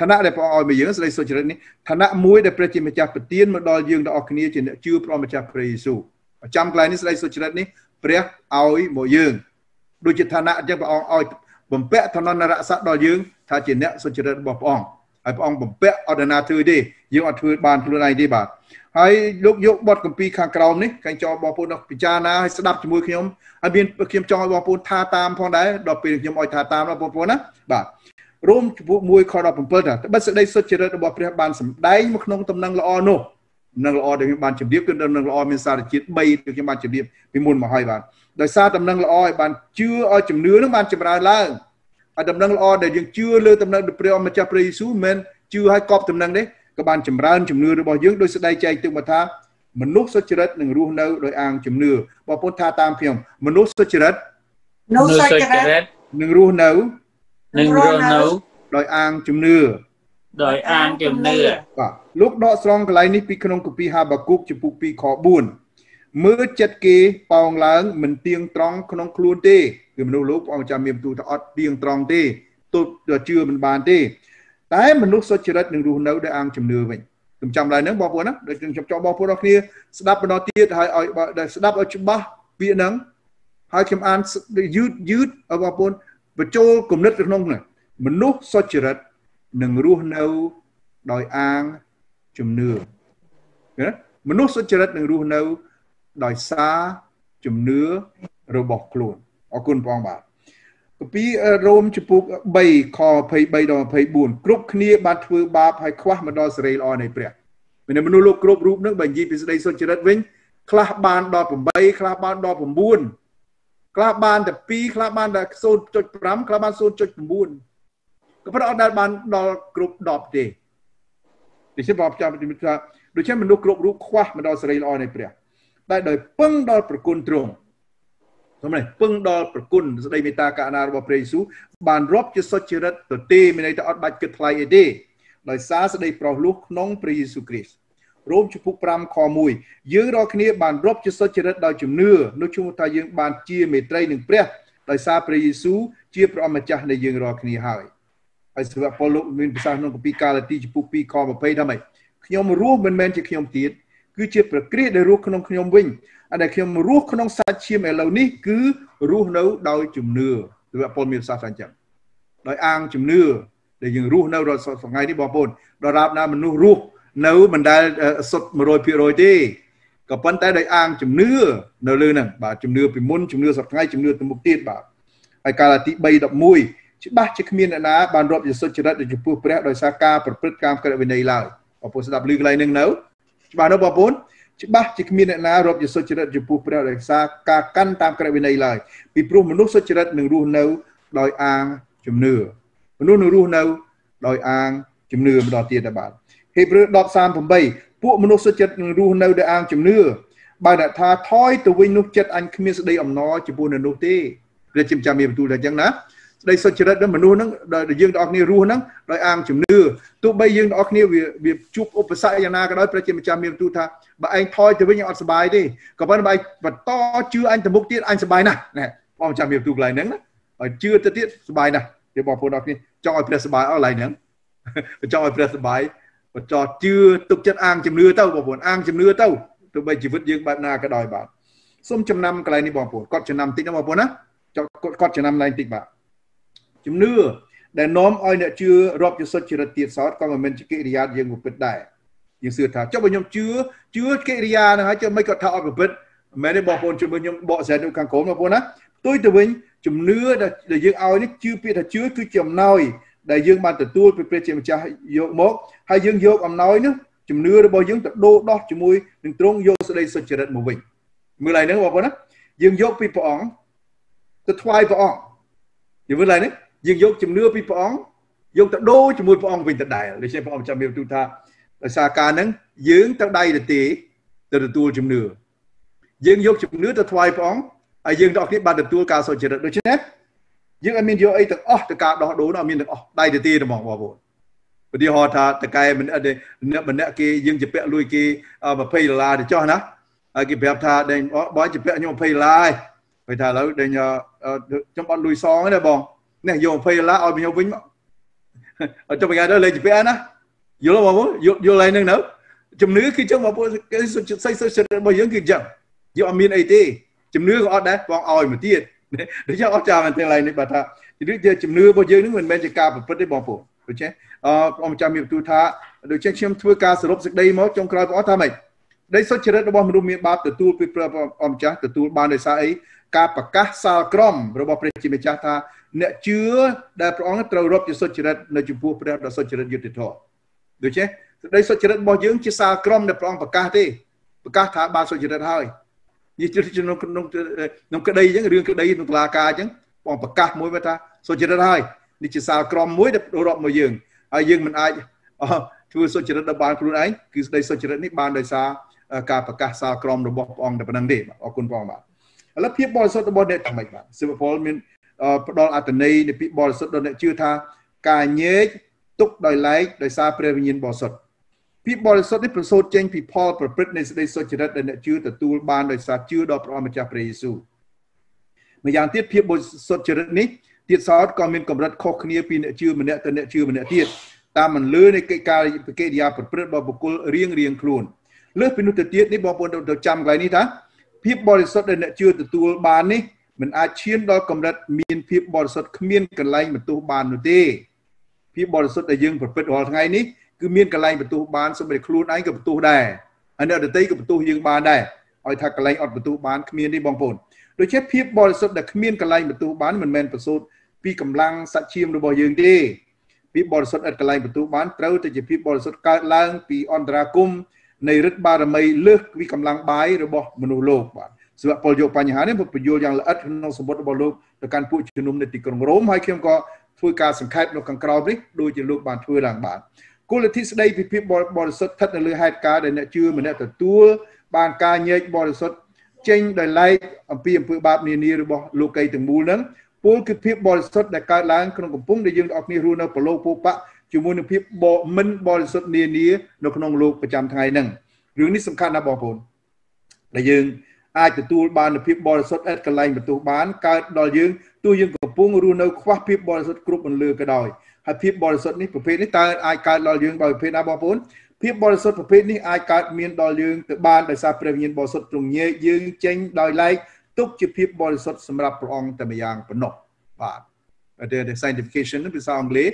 Speaker 1: ឋានៈដែលព្រះអង្គឲ្យមកយើងសេចក្តីសុចរិតនេះឋានៈមួយដែលព្រះជាម្ចាស់ប្រទានមកដល់យើងទាំងអស់គ្នាជាអ្នកជឿព្រះម្ចាស់ព្រះយេស៊ូវ ប្រចាំកន្លែងនេះស្ដីសុចរិតនេះព្រះឲ្យមកយើងដូចជាឋានៈអញ្ចឹងព្រះអង្គឲ្យបំពាក់ឋាននរស័ក្តិដល់យើងថាជាអ្នកសុចរិតរបស់ព្រះអង្គហើយព្រះអង្គបំពាក់អត់ណាធ្វើទេយើងអត់ធ្វើបានខ្លួនឯងទេបាទហើយលោកយកបទកម្ពីខាងក្រោមនេះកែងចោបងប្អូនពិចារណាឲ្យស្ដាប់ជាមួយខ្ញុំហើយមានខ្ញុំចង់ឲ្យបងប្អូនថាតាមផងដែរដល់ពេលខ្ញុំឲ្យថាតាមណាបងប្អូនណាបាទរួមជំពូក1ខ17ថាត្បិតសេចក្តីសុចរិតរបស់ព្រះបានសម្ដែងមកក្នុងដំណឹងល្អនោះ នឹងល្អដែលខ្ញុំបានជម្រាបគឺដំណឹងល្អមានសារជាតិ3ដែលខ្ញុំបានជម្រាបពីមុនមកហើយបាទដោយសារដំណឹងល្អឲ្យបានជឿឲ្យជំនឿនឹងបានចម្រើនឡើងហើយដំណឹងល្អដែលយើងជឿលើដំណឹងព្រះអម្ចាស់ព្រះយេស៊ូវមិនមែនជឿឲ្យកប់ដំណឹងទេក៏បានចម្រើនជំនឿរបស់យើងដោយស្ដីចែកទឹកមកថាមនុស្សសុចរិតនឹងរស់នៅដោយអាងជំនឿបងប្អូនថាតាមខ្ញុំមនុស្សសុចរិត
Speaker 3: មនុស្សសុចរិត
Speaker 1: នឹងរស់នៅ
Speaker 3: នឹងរស់នៅ
Speaker 1: ដោយអាងជំនឿ
Speaker 3: ដោយអាងជំនឿ
Speaker 1: បាទលោកដកស្រង់កន្លែងនេះពីក្នុងគម្ពីរហាបាគូបចំពុក2ខ4មើលចិត្តគេប៉ោងឡើង មិនទៀងត្រង់ក្នុងខ្លួនទេគឺមនុស្សលោកព្រះអង្គចាំមានបន្ទូលថាអត់ទៀងត្រង់ទេទោះជឿមិនបានទេ តែមនុស្សសុចរិតនឹងរស់នៅដោយអាងជំនឿវិញខ្ញុំចាំឡើងហ្នឹងបងប្អូនណាដូចខ្ញុំចង់បងប្អូនអរគ្នាស្ដាប់បន្តទៀតហើយឲ្យស្ដាប់ឲ្យច្បាស់ពាក្យហ្នឹងហើយខ្ញុំអានយឺតយឺតឲ្យបងប្អូនបញ្ចូលគំនិតក្នុងហ្នឹងមនុស្សសុចរិត នឹងរស់នៅដោយអាងជំនឿណាមនុស្សសុចរិតនឹងរស់នៅដោយសារជំនឿរបស់ខ្លួនអរគុណព្រះអង្គបាទគម្ពីររ៉ូមចំពុក3ខ23ដល់24គ្រប់គ្នាបានធ្វើបាបហើយខ្វះមកដល់សេរីល្អនៃព្រះមានមនុស្សលោកគ្រប់រូបនឹងបើនិយាយពីសេចក្តីសុចរិតវិញខ្លះបានដល់8ខ្លះបានដល់9ខ្លះបានតែ2ខ្លះបានតែ0.5ខ្លះបាន0.9 ក៏ប៉ុន្តែអត់ដែលបានដល់គ្រប់10ទេដូច្នេះបងចាំថាដូច្នេះមនុស្សគ្រប់រូបខ្វះមកដល់សេរីល្អនៃព្រះតែដោយពឹងដល់ប្រគុណទ្រង់សម្រាប់ពឹងដល់ប្រគុណស្ដីមេត្តាករុណារបស់ព្រះយេស៊ូវបានរាប់ជាសុចរិតទៅទេមានន័យថាអត់បាច់គិតថ្លៃអីទេដោយសារស្ដីប្រោសលោះក្នុងព្រះយេស៊ូវគ្រីស្ទរ៉ូមជំពូក5ខ1យើងរាល់គ្នាបានរាប់ជាសុចរិតដោយជំនឿនោះឈ្មោះថាយើងបានជាមេត្រីនឹងព្រះដោយសារព្រះយេស៊ូវជាព្រះអម្ចាស់នៃយើងរាល់គ្នាហើយ ហើយសាវកប៉ុលលោកមានប្រសាសន៍ក្នុងគម្ពីរកាឡាទីចំពុក2ខ20ថាម៉េចខ្ញុំរស់មិនមែនជាខ្ញុំទៀតគឺជាប្រគ្រាសដែលរស់ក្នុងខ្ញុំវិញអដែលខ្ញុំរស់ក្នុងសាច់ឈាមឥឡូវនេះគឺរស់នៅដោយជំនឿសាវកប៉ុលមានប្រសាសន៍ថាអញ្ចឹងដោយអាងជំនឿដែលយើងរស់នៅរាល់ថ្ងៃនេះបងប្អូនដរាបណាមនុស្សរស់នៅមិនដែលសុទ្ធ100%ទេក៏ប៉ុន្តែដោយអាងជំនឿនៅលើហ្នឹងបាទជំនឿពីមុនជំនឿសប្តាហ៍ជំនឿទៅមុខទៀតបាទហើយកាលទី3 11 ច្បាស់ជាគ្មានអ្នកណាបានរាប់ជាសុចរិតចំពោះព្រះដោយសារការប្រព្រឹត្តកម្មក្រឹតវិន័យឡើយបងប្អូនស្ដាប់ឮកន្លែងហ្នឹងនៅច្បាស់នោះបងប្អូនច្បាស់ជាគ្មានអ្នកណារាប់ជាសុចរិតចំពោះព្រះដោយសារការកាន់តាមក្រឹតវិន័យឡើយពីព្រោះមនុស្សសុចរិតនឹងរស់នៅដោយអាងជំនឿមនុស្សនឹងរស់នៅដោយអាងជំនឿម្ដងទៀតដែរបាទហេព្រើរ10:38ពួកមនុស្សសុចរិតនឹងរស់នៅដោយអាងជំនឿបើអ្នកថាថយទៅវិញនោះចិត្តអញគ្មានស្ដីអំណរចំពោះនៅនោះទេព្រះជាចាំមានបន្ទូលថាអញ្ចឹងណា ស្ដីសុចរិតមនុស្សហ្នឹងដែលយើងទាំងអស់គ្នារស់ហ្នឹងដោយអាងជំនឿទោះបីយើងទាំងអស់គ្នាវាវាជួបឧបសគ្គយ៉ាងណាក៏ដោយព្រះជាម្ចាស់មានទូថាបើឯងថយទៅវិញអត់សុបាយទេក៏ប៉ុន្តែបើឯងបន្តជឿអញទៅមុខទៀតអញសុបាយណាស់ណែបងម្ចាស់មានទូកន្លែងហ្នឹងណាហើយជឿទៅទៀតសុបាយណាស់ទេបងប្អូនអរគ្នាចង់ឲ្យព្រះសបាយអស់ឡើយហ្នឹងចង់ឲ្យព្រះសបាយបញ្ចោជឿទុកចិត្តអាងជំនឿទៅបងប្អូនអាងជំនឿទៅទោះបីជីវិតយើងបែបណាក៏ដោយបាទសូមចំណាំកន្លែងនេះបងប្អូនកត់ចំណាំតិចណាបងប្អូនណាកត់ចំណាំឡើងតិចបាទ ជំនឿដែលនាំឲ្យអ្នកជឿរាប់ជាសុចរិតទៀតសោតក៏មិនមែនជាកិរិយាយើងពិតដែរយើងសឿថាចុះបើខ្ញុំជឿជឿកិរិយាហ្នឹងហើយចុះមិនគាត់ថាអត់ពិតមិនមែនទេបងប្អូនជឿខ្ញុំបកស្រាយនៅខាងក្រោមបងប្អូនណាផ្ទុយទៅវិញជំនឿដែលយើងឲ្យនេះជឿពាក្យថាជឿគឺជាអំណោយដែលយើងបានទទួលពីព្រះជាម្ចាស់យកមកហើយយើងយកអំណោយនោះជំនឿរបស់យើងទៅដូរដោះជាមួយនឹងទ្រង់យកសេចក្តីសុចរិតមកវិញមើលហើយហ្នឹងបងប្អូនណាយើងយកពីព្រះអង្គទៅថ្វាយព្រះអង្គយើងមើលហើយនេះ យើងយកជំនឿពីព្រះអង្គយកទៅដូរជាមួយព្រះអង្គវិញទៅដែរដូច្នេះព្រះអង្គចាំមានទូថាដោយសារការហ្នឹងយើងទៅដៃទៅទេទៅទទួលជំនឿយើងយកជំនឿទៅថ្វាយព្រះអង្គហើយយើងទាំងអស់គ្នាបានទទួលការសុចរិតដូច្នេះយើងអត់មានយកអីទាំងអស់ទៅការដោះដូរនោះអត់មានទាំងអស់ដៃទៅទេហ្មងបងប្អូនឧទាហរណ៍ថាតកែម្នាក់ម្នាក់គេយើងជពាក់លុយគេ20ដុល្លារទៅចុះណាហើយគេប្រាប់ថាដេញបងជពាក់ខ្ញុំ20ដុល្លារហើយថាឥឡូវដេញខ្ញុំអត់លុយសងទេបង នេះយក20ដុល្លារឲ្យខ្ញុំវិញមកអត់ចុះថ្ងៃទៅលេងជពាក់ណាយល់បងប្អូនយល់យល់ឡើងនឹងនៅជំនឿគឺចឹងបងប្អូនគេសុខចិត្តសុខចិត្តរបស់យើងគឺចឹងយកអត់មានអីទេជំនឿក៏អត់ដែរបងឲ្យមកទៀតដូច្នេះអត់ចាំតែឡើយនេះបាទថាជាជំនឿរបស់យើងនឹងមិនមែនជាការប្រព្រឹត្តទេបងប្អូនដូច្នេះអឺបងចាំមានបន្ទូថាដូច្នេះខ្ញុំធ្វើការសរុបសេចក្តីមកចុងក្រោយបងថាម៉េចដីសុចរិតរបស់មនុស្សមានបាបទទួលពីព្រះអម្ចាស់ទទួលបានដោយសារអី ការប្រកាសសាលក្រមរបស់ព្រះជាម្ចាស់ថាអ្នកជឿដែលព្រះអង្គត្រូវរាប់ជាសុចរិតនៅចំពោះព្រះដ៏សុចរិតយុត្តិធម៌ដូច្នេះសេចក្តីសុចរិតរបស់យើងជាសាលក្រមដែលព្រះអង្គប្រកាសទេប្រកាសថាបានសុចរិតហើយនិយាយក្នុងក្នុងក្នុងក្តីអញ្ចឹងរឿងក្តីក្នុងតុលាការអញ្ចឹងបងប្រកាសមួយថាសុចរិតហើយនេះជាសាលក្រមមួយដែលរាប់មកយើងហើយយើងមិនអាចធ្វើសុចរិតដល់បានខ្លួនឯងគឺសេចក្តីសុចរិតនេះបានដោយសារការប្រកាសសាលក្រមរបស់ព្រះអង្គតែប៉ុណ្្នឹងទេអរគុណព្រះអង្គបាទ ឥឡូវភាពបរិសុទ្ធរបស់អ្នកថ្មីបាទសិវពលមានផ្ដល់អត្តន័យនៃពាក្យបរិសុទ្ធដល់អ្នកជឿថាការញែកទុកដោយឡែកដោយសារព្រះវិញ្ញាណបរិសុទ្ធពាក្យបរិសុទ្ធនេះប្រសូតចេញពីផលប្រព្រឹត្តនៃសេចក្តីសុចរិតដែលអ្នកជឿទទួលបានដោយសារជឿដល់ព្រះម្ចាស់ព្រះយេស៊ូវម្យ៉ាងទៀតភាពបរិសុទ្ធចរិតនេះទៀតសោតក៏មានកម្រិតខុសគ្នាពីអ្នកជឿម្នាក់ទៅអ្នកជឿម្នាក់ទៀតតាមមិនលឺនៃកិច្ចការកិរិយាប្រព្រឹត្តរបស់បុគ្គលរៀងរៀងខ្លួនលើសពីនោះទៅទៀតនេះបងប្អូនទៅចាំកន្លែងនេះថា ភាពបរិសុទ្ធដែលអ្នកជឿទទួលបាននេះមិនអាចឈានដល់កម្រិតមានភាពបរិសុទ្ធគ្មានកន្លែងបន្ទោសបាននោះទេភាពបរិសុទ្ធដែលយើងប្រព្រឹត្តរាល់ថ្ងៃនេះគឺមានកន្លែងបន្ទោសបានសូម្បីខ្លួនឯងក៏បន្ទោសដែរហើយអ្នកដទៃក៏បន្ទោសយើងបានដែរឲ្យថាកន្លែងអត់បន្ទោសបានគ្មានទេបងប្អូនដូច្នេះភាពបរិសុទ្ធដែលគ្មានកន្លែងបន្ទោសបានមិនមែនប្រសូតពីកម្លាំងសច្ឈាមរបស់យើងទេភាពបរិសុទ្ធឥតកន្លែងបន្ទោសបានត្រូវតែជាភាពបរិសុទ្ធកើតឡើងពីអន្តរាគមនៃ ឫទ្ធិបារមីលើសពីកម្លាំងបាយរបស់មនុស្សលោកបាទសម្រាប់ពលយកបញ្ហានេះបញ្យល់យ៉ាងល្អិតក្នុងសម្បត្តិរបស់លោកទៅកាន់ពួកជំនុំនៅទីក្រុងរ៉ូមហើយខ្ញុំក៏ធ្វើការសង្ខេបនៅខាងក្រោមនេះដូចជាលោកបានធ្វើឡើងបាទគោលលទ្ធិស្ដីពីភាពបរិសុទ្ធស្ថិតនៅលើហេតុការណ៍ដែលអ្នកជឿម្នាក់ទទួលបានការញែកបរិសុទ្ធចេញដោយឡែកអំពីអំពើបាបនានារបស់លោកីទាំងមូលហ្នឹងពលគឺភាពបរិសុទ្ធដែលកើតឡើងក្នុងកំពុងដែលយើងទាំងអស់គ្នារស់នៅប្រឡូកពោបៈ ជាមួយនឹងភាពបមិនបរិសុទ្ធនានានៅក្នុងលោកប្រចាំថ្ងៃហ្នឹងរឿងនេះសំខាន់ណាស់បងប្អូនដែលយើងអាចទទួលបាននូវភាពបរិសុទ្ធឥតកន្លែងបន្ទោសបានកើតដល់យើងទោះយើងកំពុងរស់នៅខ្វះភាពបរិសុទ្ធគ្រប់បន្លឺក៏ដោយហើយភាពបរិសុទ្ធនេះប្រភេទនេះតើអាចកើតដល់យើងដោយប្រភេទណាបងប្អូនភាពបរិសុទ្ធប្រភេទនេះអាចកើតមានដល់យើងទៅបានដោយសារព្រះវិញ្ញាណបរិសុទ្ធទ្រង់ញែកយើងចេញដោយឡែកទុកជាភាពបរិសុទ្ធសម្រាប់ព្រះអង្គតែម្យ៉ាងប៉ុណ្ណោះបាទតែ sanctification ភាសាអង់គ្លេស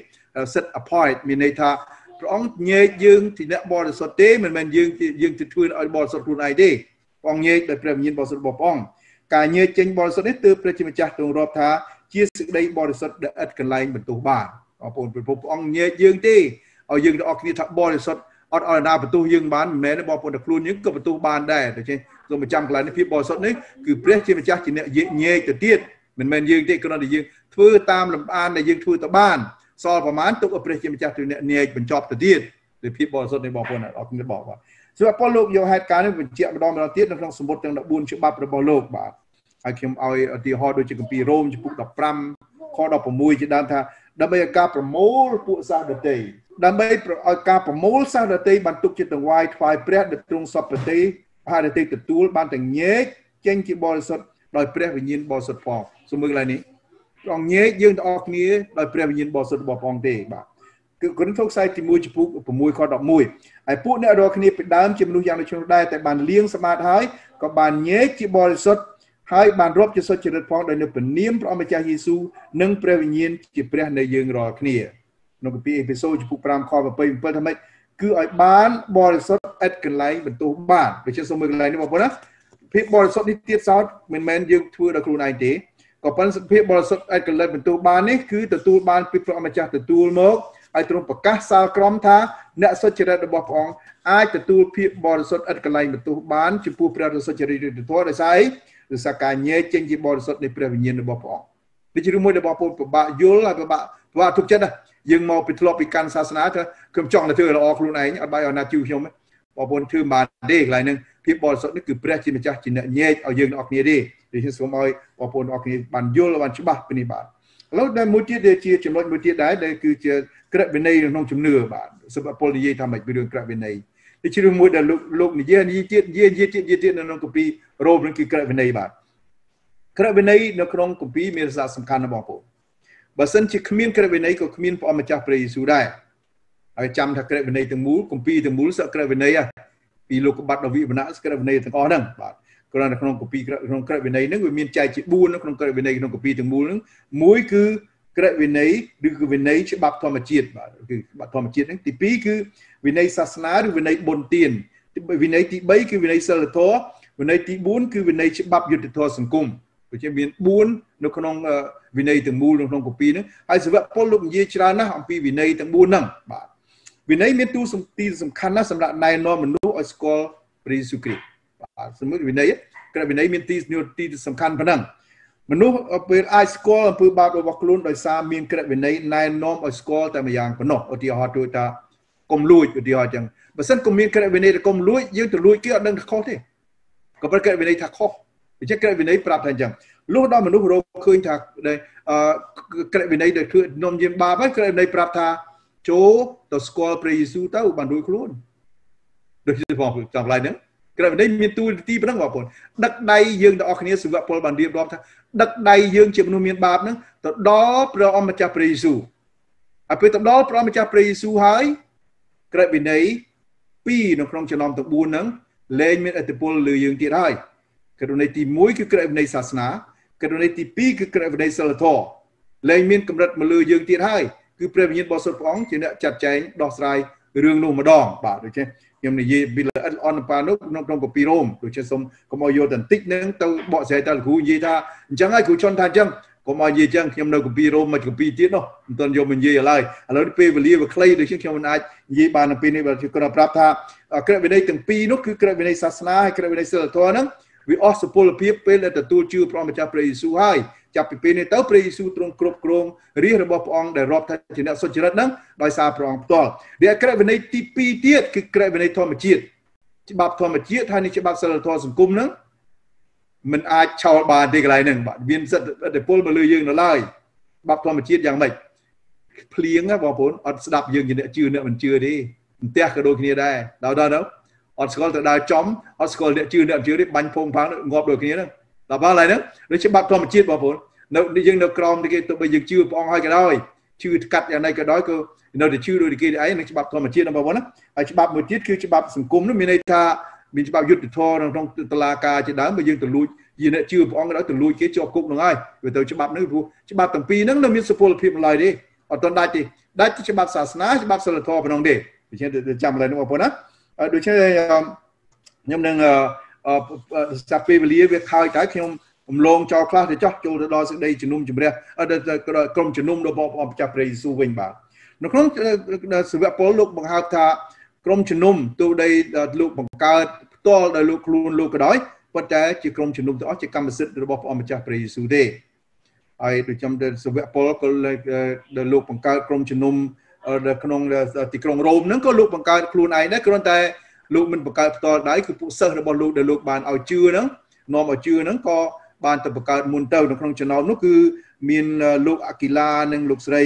Speaker 1: set apart មានន័យថាព្រះអង្គញែកយើងជាអ្នកបរិសុទ្ធទេមិនមែនយើងយើងទៅធ្វើឲ្យបរិសុទ្ធខ្លួនឯងទេព្រះអង្គញែកដោយព្រះវិញ្ញាណបរិសុទ្ធរបស់ព្រះអង្គការញែកចេញបរិសុទ្ធនេះទើបព្រះជាម្ចាស់ទ្រង់រាប់ថាជាសេចក្តីបរិសុទ្ធដែលឥតកន្លែងបន្ទោសបានបងប្អូនព្រះអង្គញែកយើងទេឲ្យយើងទាំងអស់គ្នាថាបរិសុទ្ធអត់អរណាបន្ទោសយើងបានមិនមែនទេបងប្អូនតែខ្លួនយើងក៏បន្ទោសបានដែរដូច្នេះសូមចាំកន្លែងនេះភាពបរិសុទ្ធនេះគឺព្រះជាម្ចាស់ជាអ្នកញែកទៅទៀតមិនមែនយើងទេគ្រាន់តែយើងធ្វើតាមលំអានដែលយើងធ្វើទៅបាន សល់ប្រមាណទុកឲ្យព្រះជាម្ចាស់ទៅអ្នកញែកបញ្ចប់ទៅទៀតពីភាពបរិសុទ្ធនៃបងប្អូនអរគុណបងបាទសម្រាប់ពលលោកយកហេតុការណ៍នេះបញ្ជាក់ម្ដងម្ដងទៀតនៅក្នុងសមុទ្រទាំង14ច្បាប់របស់លោកបាទហើយខ្ញុំឲ្យឧទាហរណ៍ដូចជាគម្ពីររ៉ូមចំពុក15ខ16ជាដើមថាដើម្បីឲ្យការប្រមូលពួកសាសដតីដើម្បីឲ្យការប្រមូលសាសដតីបានទុកជាតង្វាយថ្វាយព្រះដែលទ្រង់សពប្រតិហើយដតីទទួលបានទាំងញែកចេញជាបរិសុទ្ធដោយព្រះវិញ្ញាណបរិសុទ្ធផងសូមមើលកន្លែងនេះ ព្រះអង្គញែកយើងទាំងអស់គ្នាដោយព្រះវិញ្ញាណបរិសុទ្ធរបស់ព្រះអង្គទេបាទគឺកូរិនថូសខ្សែទី1ចំពុក6ខ11ហើយពួកអ្នករាល់គ្នាពីដើមជាមនុស្សយ៉ាងដូចនោះដែរតែបានលៀងសមាធហើយក៏បានញែកជាបរិសុទ្ធហើយបានរាប់ជាសុចរិតផងដោយនៅព្រះនាមព្រះអម្ចាស់យេស៊ូវនិងព្រះវិញ្ញាណជាព្រះនៃយើងរាល់គ្នាក្នុងគម្ពីរអេពីសូតចំពុក5ខ27ថាម៉េចគឺឲ្យបានបរិសុទ្ធឥតកន្លែងបន្ទោសបានដូចជាសូមមើលកន្លែងនេះបងប្អូនណាភាពបរិសុទ្ធនេះទៀតសោតមិនមែនយើងធ្វើដល់ខ្លួនឯងទេ ក៏ប៉ុន្តែភាពបរិសុទ្ធឯកលិតបន្ទូលបាននេះគឺទទួលបានពីព្រះអម្ចាស់ទទួលមកហើយទ្រង់ប្រកាសសាលក្រមថាអ្នកសុចរិតរបស់ព្រះអង្គអាចទទួលភាពបរិសុទ្ធឥតកន្លែងបន្ទោសបានចំពោះព្រះសុចរិតឬធម៌ដោយសារអីដោយសារការញែកចេញជាបរិសុទ្ធនៃព្រះវិញ្ញាណរបស់ព្រះអង្គដូចជារឿងមួយរបស់ពលពិបាកយល់ហើយពិបាកពិបាកទុកចិត្តណាយើងមកពីធ្លាប់ពីកាន់សាសនាថាខ្ញុំចង់ទៅធ្វើល្អខ្លួនឯងអត់បាយឲ្យណាជួយខ្ញុំបងប្អូនធ្វើបានទេកន្លែងហ្នឹង ភាពបរិសុទ្ធនេះគឺព្រះជាម្ចាស់ជាអ្នកញែកឲ្យយើងទាំងអស់គ្នាទេដូច្នេះសូមឲ្យបងប្អូនទាំងអស់គ្នាបានយល់បានច្បាស់ពីនេះបាទឥឡូវដែលមួយទៀតដែលជាចំណុចមួយទៀតដែរដែលគឺជាក្រឹតវិន័យក្នុងជំនឿបាទសម្រាប់ពលនិយាយថាម៉េចពីរឿងក្រឹតវិន័យនេះជារឿងមួយដែលលោកលោកនិយាយនិយាយទៀតនិយាយនិយាយទៀតនិយាយទៀតនៅក្នុងគម្ពីររ៉ូមនឹងគឺក្រឹតវិន័យបាទក្រឹតវិន័យនៅក្នុងគម្ពីរមានសារៈសំខាន់ណាស់បងប្អូនបើសិនជាគ្មានក្រឹតវិន័យក៏គ្មានព្រះអម្ចាស់ព្រះយេស៊ូវដែរហើយចាំថាក្រឹតវិន័យទាំងមូលគម្ពីរទាំងមូលសក្រឹតវិន័យ ពីលោកកបាត់ដល់វិវណៈក្រឹតវិន័យទាំងអស់ហ្នឹងបាទគ្រាន់តែក្នុងគម្ពីរក្នុងក្រឹតវិន័យហ្នឹងវាមានចែកជា4ក្នុងក្រឹតវិន័យក្នុងគម្ពីរទាំងមូលហ្នឹងមួយគឺក្រឹតវិន័យឬគឺវិន័យច្បាប់ធម្មជាតិបាទគឺច្បាប់ធម្មជាតិហ្នឹងទី2គឺវិន័យសាសនាឬវិន័យបុណ្យទានវិន័យទី3គឺវិន័យសិលធម៌វិន័យទី4គឺវិន័យច្បាប់យុត្តិធម៌សង្គមដូចជាមាន4នៅក្នុងវិន័យទាំងមូលនៅក្នុងគម្ពីរហ្នឹងហើយសាវកពលលោកនិយាយច្រើនណាស់អំពីវិន័យទាំង4ហ្នឹងបាទវិន័យមានទូសំទីសំខាន់ណាស់សម្រាប់ណែនាំមនុស្ស ឲ្យស្គាល់ព្រះយេស៊ូវគ្រីស្ទបាទសមុទ្រវិន័យក្រឹតវិន័យមានទីទីសំខាន់ប៉ុណ្ណឹងមនុស្សពេលអាចស្គាល់អំពើបាបរបស់ខ្លួនដោយសារមានក្រឹតវិន័យណែនាំឲ្យស្គាល់តែម្យ៉ាងប៉ុណ្ណោះឧទាហរណ៍ដូចថាកុំលួចឧទាហរណ៍ចឹងបើសិនកុំមានក្រឹតវិន័យតែកុំលួចយើងទៅលួចគេអត់ដឹងថាខុសទេក៏ប៉ុន្តែក្រឹតវិន័យថាខុសអញ្ចឹងក្រឹតវិន័យប្រាប់ថាអញ្ចឹងលុះដល់មនុស្សរកឃើញថាអឺក្រឹតវិន័យដែលធ្វើនំយាមបាបហើយក្រឹតវិន័យប្រាប់ថាចូលទៅស្គាល់ព្រះយេស៊ូវទៅបានរួចខ្លួន ដូចជាបងចង់ឡាយហ្នឹងក្រឹតវិន័យមានទូទីប៉ុណ្ណឹងបងប្អូនដឹកដៃយើងទាំងអស់គ្នាសិវពលបានរៀបរាប់ថាដឹកដៃយើងជាមនុស្សមានបាបហ្នឹងទៅដល់ព្រះអម្ចាស់ព្រះយេស៊ូវហើយពេលទៅដល់ព្រះអម្ចាស់ព្រះយេស៊ូវហើយក្រឹតវិន័យ2នៅក្នុងចំណោមទាំង4ហ្នឹងលែងមានអធិពលលើយើងទៀតហើយក្រឹតវិន័យទី1គឺក្រឹតវិន័យសាសនាក្រឹតវិន័យទី2គឺក្រឹតវិន័យសិលធម៌លែងមានកម្រិតមកលើយើងទៀតហើយគឺព្រះវិញ្ញាណបរិសុទ្ធព្រះអង្គជាអ្នកចាត់ចែងដោះស្រាយរឿងនោះម្ដងបាទដូច្នេះ ខ្ញុំនិយាយពីល្អិតអនប៉ានោះក្នុងក្នុងកពីរ៉ូមដូចជាសូមកុំឲ្យយកបន្តិចនឹងទៅបកស្រាយតើគ្រូនិយាយថាអញ្ចឹងហើយគ្រូជន់ថាអញ្ចឹងកុំឲ្យនិយាយអញ្ចឹងខ្ញុំនៅកពីរ៉ូមមកកពីទៀតនោះមិនទាន់យកមកនិយាយឡើយឥឡូវពេលវេលាវាខ្លីដូចជាខ្ញុំមិនអាចនិយាយបាននៅពេលនេះបើគាត់ប្រាប់ថាក្រឹតវិន័យទាំងពីរនោះគឺក្រឹតវិន័យសាសនាហើយក្រឹតវិន័យសិលធម៌ហ្នឹង វាអស់សុពលភាពពេលដែលទទួលជឿព្រះម្ចាស់ព្រះយេស៊ូវហើយចាប់ពីពេលនេះទៅព្រះយេស៊ូវទ្រង់គ្រប់គ្រងរាជរបស់ព្រះអង្គដែលរាប់ថាជាអ្នកសុចរិតហ្នឹងដោយសារព្រះអង្គផ្ទាល់វាក្រឹតវិន័យទី2ទៀតគឺក្រឹតវិន័យធម្មជាតិច្បាប់ធម្មជាតិហើយនេះច្បាប់សិលធម៌សង្គមហ្នឹងมันអាចឆោលបានទេកន្លែងហ្នឹងបាទមានសិទ្ធិឥទ្ធិពលមកលើយើងនៅឡើយច្បាប់ធម្មជាតិយ៉ាងម៉េចភ្លៀងបងប្អូនអត់ស្ដាប់យើងជាអ្នកជឿអ្នកមិនជឿទេផ្ទះក៏ដូចគ្នាដែរដល់ដល់ទៅ អត់ស្គាល់ទៅដើរចំអត់ស្គាល់អ្នកជឿអ្នកមិនជឿទេបាញ់ភងផាំងងាប់ដូចគ្នាហ្នឹងដល់បើឡើយហ្នឹងដូចច្បាប់ធម្មជាតិបងប្អូននៅយើងនៅក្រោមគេទោះបីយើងជឿព្រះអង្គហើយក៏ដោយជឿកាត់យ៉ាងណាក៏ដោយក៏នៅតែជឿដូចគេឯងនឹងច្បាប់ធម្មជាតិបងប្អូនណាហើយច្បាប់មួយទៀតគឺច្បាប់សង្គមនោះមានន័យថាមានច្បាប់យុត្តិធម៌ក្នុងតុលាការជាដើមបើយើងទៅលួចយីអ្នកជឿព្រះអង្គក៏ដោយទៅលួចគេជាប់គុកនឹងហើយវាទៅច្បាប់នេះព្រោះច្បាប់ទាំងពីរហ្នឹងនៅមានសុពលភាពឡើយទេអត់ទាន់ដាច់ទេដាច់ច្បាប់សាសនាច្បាប់សិលធម៌ប៉ុណ្ណឹងទេដូច្នេះចាំឡើយនោះបងប្អូនណា ដូច្នេះខ្ញុំនឹងចាប់ពេលវេលាវាខើចតែខ្ញុំរំលងចោលខ្លះទៅចោះចូលទៅដល់សេចក្តីជំនុំជម្រះក្រុមជំនុំរបស់ព្រះម្ចាស់ព្រះយេស៊ូវវិញបាទនៅក្នុងសាវកពលលោកបង្ហើបថាក្រុមជំនុំទូដីលោកបង្កើតផ្ទាល់ដោយលោកខ្លួនលោកក៏ដោយប៉ុន្តែជាក្រុមជំនុំទាំងអស់ជាកម្មសិទ្ធិរបស់ព្រះម្ចាស់ព្រះយេស៊ូវទេហើយដូចខ្ញុំទៅសាវកពលក៏ដែលលោកបង្កើតក្រុមជំនុំ នៅក្នុងទីក្រុងរ៉ូមហ្នឹងក៏លោកបង្កើតខ្លួនឯងដែរគ្រាន់តែលោកមិនបង្កើតផ្ទាល់ដៃគឺពួកសិស្សរបស់លោកដែលលោកបានឲ្យជឿហ្នឹងនាំឲ្យជឿហ្នឹងក៏បានទៅបង្កើតមុនទៅនៅក្នុងចំណោមនោះគឺមានលោកអាគីឡានិងលោកស្រី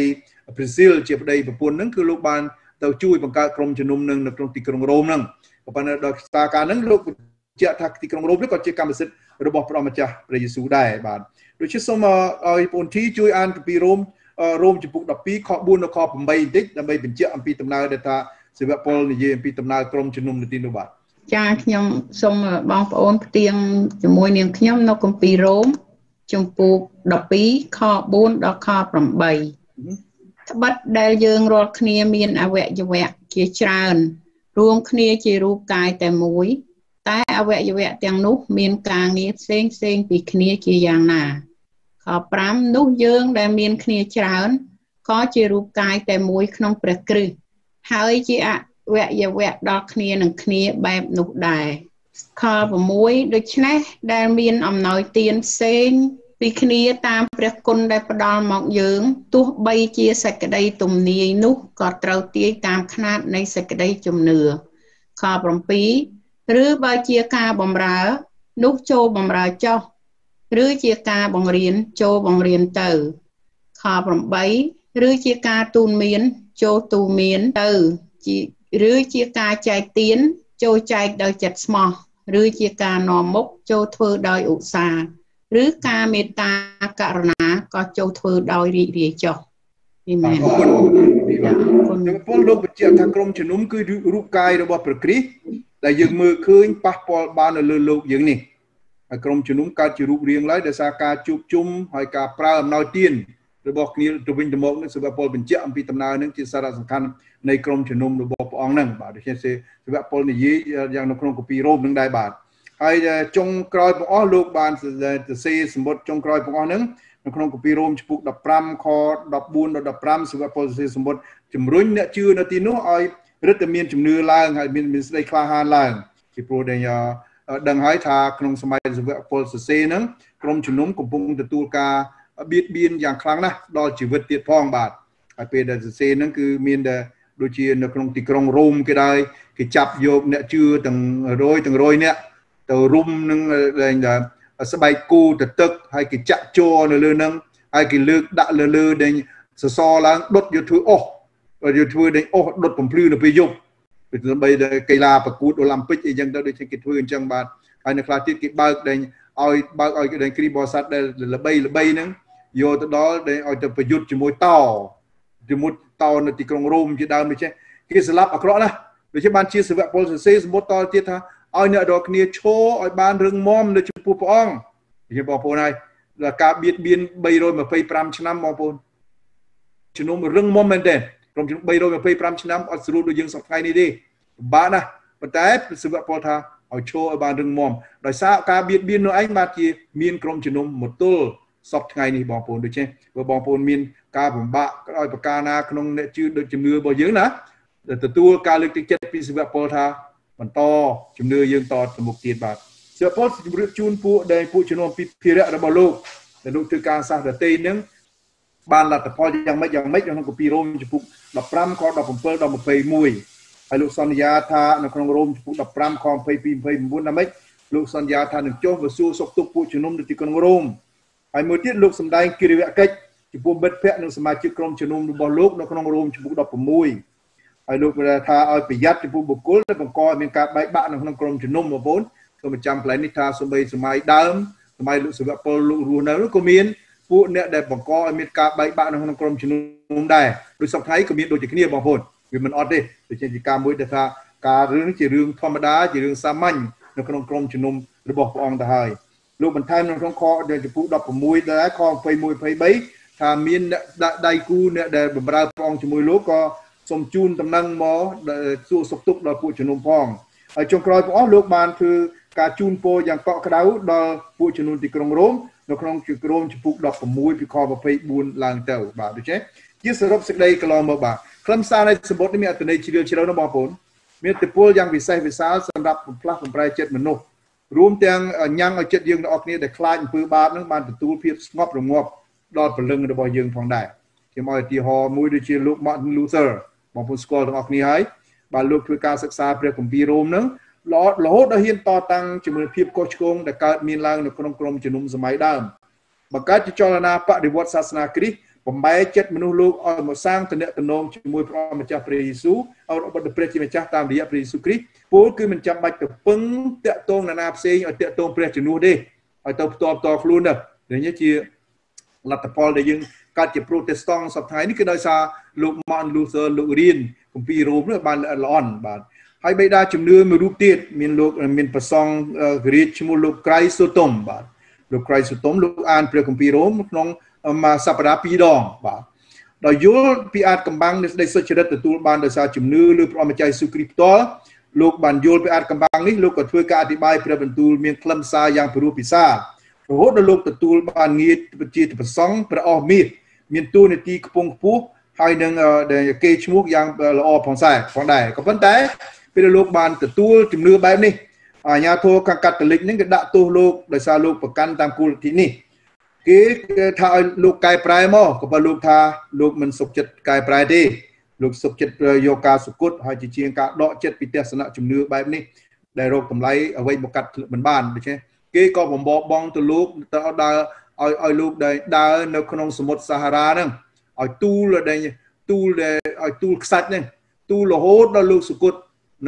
Speaker 1: ព្រីស៊ីលជាប្តីប្រពន្ធហ្នឹងគឺលោកបានទៅជួយបង្កើតក្រុមជំនុំនឹងនៅក្នុងទីក្រុងរ៉ូមហ្នឹងក៏ប៉ុន្តែដល់ស្ថានភាពហ្នឹងលោកបញ្ជាក់ថាទីក្រុងរ៉ូមនេះក៏ជាកម្មសិទ្ធិរបស់ព្រះម្ចាស់ព្រះយេស៊ូវដែរបាទដូច្នេះសូមឲ្យបងទីជួយអានគម្ពីររ៉ូម រ៉ូមចំពុក12ខ4ដល់ខ8បន្តិចដើម្បីបញ្ជាក់អំពីដំណើរដែលថាសេវពលនិយាយអំពីដំណើរក្រុមជំនុំនៅទីនោះបាទ
Speaker 6: ចាខ្ញុំសូមបងប្អូនផ្ទៀងជាមួយនាងខ្ញុំនៅគម្ពីររ៉ូមជំពូក12ខ4ដល់ខ8ត្បិតដែលយើងរាល់គ្នាមានអវយវៈជាច្រើនរួមគ្នាជារូបកាយតែមួយ តែអវយវៈទាំងនោះ មានការងារផ្សេងផ្សេងពីគ្នាជាយ៉ាងណាខ 5នោះយើងដែលមានគ្នាច្រើនក៏ជារូបកាយតែមួយក្នុងព្រះគ្រិស្តហើយជាអវយវៈដល់គ្នានឹងគ្នាបែបនោះដែរខ6ដូច្នេះដែលមានអំណោយទានផ្សេងពីគ្នាតាមព្រះគុណដែលផ្ដល់មកយើងទោះបីជាសេចក្តីទំនាយនោះក៏ត្រូវទាយតាមຂ្នាតនៃសេចក្តីជំនឿខ7ឬបើជាការបំរើ នោះចូលបំរើចោះ ឬជាការបង្រៀនចូលបង្រៀនទៅខ8ឬជាការទូនមានចូលទូមានទៅជាឬជាការចែកទានចូលចែកដោយចិត្តស្មោះឬជាការនាំមុខចូលធ្វើដោយឧស្សាហ៍ឬការមេត្តាករុណាក៏ចូលធ្វើដោយរីករាយចុះ
Speaker 1: អរគុណអរគុណខ្ញុំពលលោកបញ្ជាក់ថាក្រុមជំនុំគឺរូបកាយរបស់ព្រះគ្រីស្ទដែលយើងមើលឃើញប៉ះពាល់បាននៅលើលោកយើងនេះ ហើយក្រុមជំនុំកើតជារូបរាងឡើយដោយសារការជួបជុំហើយការប្រើអំណោយទានរបស់គ្នាទៅវិញទៅមកនឹងសេវពលបញ្ជាក់អំពីដំណើរនឹងជាសារៈសំខាន់នៃក្រុមជំនុំរបស់ព្រះអង្គនឹងបាទដូច្នេះសេវពលនិយាយយ៉ាងនៅក្នុងកពីរ៉ូមនឹងដែរបាទហើយចុងក្រោយបងអស់លោកបានសរសេរសម្បត្តិចុងក្រោយបងអស់ហ្នឹងនៅក្នុងគម្ពីររ៉ូមចំពុក15ខ14ដល់15សម្រាប់ពលសរសេរសម្បត្តិជំរុញអ្នកជឿនៅទីនោះឲ្យរឹតតែមានជំនឿឡើងហើយមានមានស្ដីក្លាហានឡើងពីព្រោះដែល ដឹងហើយថាក្នុងសម័យសវៈពលសរសេរហ្នឹងក្រុមជំនុំកំពុងទទួលការបៀតបៀនយ៉ាងខ្លាំងណាស់ដល់ជីវិតទៀតផងបាទហើយពេលដែលសរសេរហ្នឹងគឺមានតែដូចជានៅក្នុងទីក្រុងរ៉ូមគេដែរគេចាប់យកអ្នកជឿទាំងរយទាំងរយអ្នកទៅរុំនឹងស្បែកគូទៅទឹកហើយគេចាក់ជ័រនៅលើនឹងហើយគេលើកដាក់លើលើដែលសសរឡើងដុតយកធ្វើអស់យកធ្វើដែលអស់ដុតបំភ្លឺនៅពេលយប់ ដើម្បីកីឡាប្រកួតអូឡ িম্প ពិកអីចឹងទៅដូចគេធ្វើអញ្ចឹងបាទហើយនៅខ្លះទៀតគេបើកដែលឲ្យបើកឲ្យដែលគ្រីបោសាត់ដែលល្បីល្បីហ្នឹងយកទៅដល់ដែលឲ្យទៅប្រយុទ្ធជាមួយតជាមួយតនៅទីក្រុងរ៉ូមជាដើមដូចចេះគេស្លាប់អាក្រក់ណាស់ដូចជាបានជាសាវកពលសរសេរសមុទ្រតទៀតថាឲ្យអ្នករាល់គ្នាឈរឲ្យបានរឹងមាំនៅចំពោះព្រះអង្គនិយាយបងប្អូនហើយដល់ការបៀតបៀន325ឆ្នាំបងប្អូនជំនុំរឹងមាំមែនទេ ក្រុមជំនុំ325ឆ្នាំអត់ស្រួលដូចយើងសប្តាហ៍នេះទេពិបាកណាស់ប៉ុន្តែសិវៈពលថាឲ្យឈរឲ្យបានរឹងមាំដោយសារការបៀតបៀននោះឯងបានជាមានក្រុមជំនុំមកទល់សពថ្ងៃនេះបងប្អូនដូច្នេះបើបងប្អូនមានការបំបាក់ឲ្យប្រការណាក្នុងអ្នកជឿដូចជំនឿរបស់យើងណាទទួលការលើកទឹកចិត្តពីសិវៈពលថាបន្តជំនឿយើងតទៅមុខទៀតបាទសិពលជម្រាបជូនពួកដែលពួកជំនុំពីភារៈរបស់លោកដែលលោកធ្វើការសាស្ត្រដតេនឹង បានលទ្ធផលយ៉ាងម៉េចយ៉ាងម៉េចក្នុងគម្ពីររ៉ូមចំពុក15ខ17ដល់21ហើយលោកសន្យាថានៅក្នុងរ៉ូមចំពុក15ខ22 29ណាម៉េចលោកសន្យាថានឹងចុះទៅសួរសុខទុក្ខពួកជំនុំនៅទីក្រុងរ៉ូមហើយមួយទៀតលោកសម្ដែងគិរិយកិច្ចចំពោះមិត្តភ័ក្តិនិងសមាជិកក្រុមជំនុំរបស់លោកនៅក្នុងរ៉ូមចំពុក16ហើយលោកបានថាឲ្យប្រយ័ត្នចំពោះបុគ្គលដែលបង្កឲ្យមានការបែកបាក់នៅក្នុងក្រុមជំនុំបងប្អូនសូមចាំកន្លែងនេះថាសូម្បីសម័យដើមសម័យលោកសវពលលោករស់នៅនោះក៏មាន ពួកអ្នកដែលបង្កឲ្យមានការបែកបាក់នៅក្នុងក្រុមជំនុំដែរដូចសពថ្ងៃក៏មានដូចជាគ្នាបងប្អូនវាមិនអត់ទេដូចជាការមួយដែលថាការរឿងជារឿងធម្មតាជារឿងសាមញ្ញនៅក្នុងក្រុមជំនុំរបស់ព្រះអង្គទៅហើយលោកបន្ថែមនៅក្នុងខដែលចំពោះ16ដែរខ21 23ថាមានអ្នកដាក់ដៃគូអ្នកដែលបម្រើព្រះអង្គជាមួយលោកក៏សូមជូនដំណឹងមកសួរសុខទុក្ខដល់ពួកជំនុំផងហើយចុងក្រោយបងអស់លោកបានធ្វើការជូនពរយ៉ាងកក់ក្ដៅដល់ពួកជំនុំទីក្រុងរ៉ូម នៅក្នុងជាក្រុមចំពុក16ពីខ24ឡើងទៅបាទដូច្នេះជាសរុបសេចក្តីកន្លងមកបាទខ្លឹមសារនៃសម្បត្តិនេះមានអត្ថន័យជ្រាលជ្រៅណាស់បងប្អូនមានទិពលយ៉ាងវិសេសវិសាលសម្រាប់បំផ្លាស់បំប្រែចិត្តមនុស្សរួមទាំងញ៉ាំងឲ្យចិត្តយើងទាំងអស់គ្នាដែលខ្លាចអំពើបាបនឹងបានទទួលភាពស្ងប់រងាប់ដល់ព្រលឹងរបស់យើងផងដែរខ្ញុំឲ្យឧទាហរណ៍មួយដូចជាលោក Martin Luther បងប្អូនស្គាល់ទាំងអស់គ្នាហើយបាទលោកធ្វើការសិក្សាព្រះគម្ពីររ៉ូមហ្នឹងល្អ រហូតដល់ហ៊ានតតាំងជាមួយភាពកុសឆ្គងដែលកើតមានឡើងនៅក្នុងក្រុមជំនុំសម័យដើមបង្កើតជាចលនាបដិវត្តសាសនាគ្រីស្ទបំបែកចិត្តមនុស្សលោកឲ្យមកសាងតំណែងជាមួយព្រះម្ចាស់ព្រះយេស៊ូវឲ្យរបស់ព្រះជាម្ចាស់តាមរយៈព្រះយេស៊ូវគ្រីស្ទពលគឺមិនចាំបាច់ទៅពឹងតាក់ទងនរណាផ្សេងឲ្យតាក់ទងព្រះជំនួសទេឲ្យទៅផ្ទាល់ផ្ទាល់ខ្លួនទៅនេះជាលទ្ធផលដែលយើងកាត់ជា Protestant សប្តាហ៍នេះគឺដោយសារលោក Martin Luther លោករៀនគម្ពីររ៉ូមនេះបានល្អអន់បាទ ហើយបេដាជំនឿមួយរូបទៀតមានលោកមានប្រសងរាជឈ្មោះលោកក្រៃសូតុមបាទលោកក្រៃសូតុមលោកអានព្រះគម្ពីររ៉ូមក្នុងមួយសប្តាហ៍ពីរដងបាទដោយយល់ពីអាចកំបាំងនៃសេចក្តីសុចរិតទទួលបានដោយសារជំនឿលើព្រះអម្ចាស់យេស៊ូវគ្រីស្ទផ្ទាល់លោកបានយល់ពីអាចកំបាំងនេះលោកក៏ធ្វើការអធិប្បាយព្រះបន្ទូលមានខ្លឹមសារយ៉ាងពិរោះពិសារហូតដល់លោកទទួលបានងារជាប្រសង់ព្រះអស់មាសមានតួនាទីខ្ពង់ខ្ពស់ហើយនឹងគេឈ្មោះយ៉ាងល្អផងដែរផងដែរក៏ប៉ុន្តែ ពេលលោកបានទទួលជំនឿបែបនេះអាញាធរខាងកាតូលិកហ្នឹងគេដាក់ទោសលោកដោយសារលោកប្រកាន់តាមគោលនីតិនេះគេថាឲ្យលោកកែប្រែមកក៏បើលោកថាលោកមិនសុខចិត្តកែប្រែទេលោកសុខចិត្តយកការសុគតហើយជាជាងការដកចិត្តពីទស្សនៈជំនឿបែបនេះដែលរកតម្លៃអ្វីមកកាត់មិនបានដូច្នេះគេក៏បំបបងទៅលោកទៅដើរឲ្យឲ្យលោកដែលដើរនៅក្នុងសមុទ្រសាហារ៉ាហ្នឹងឲ្យទូលដែលទូលដែលឲ្យទូលខ្សាច់ហ្នឹងទូលរហូតដល់លោកសុគត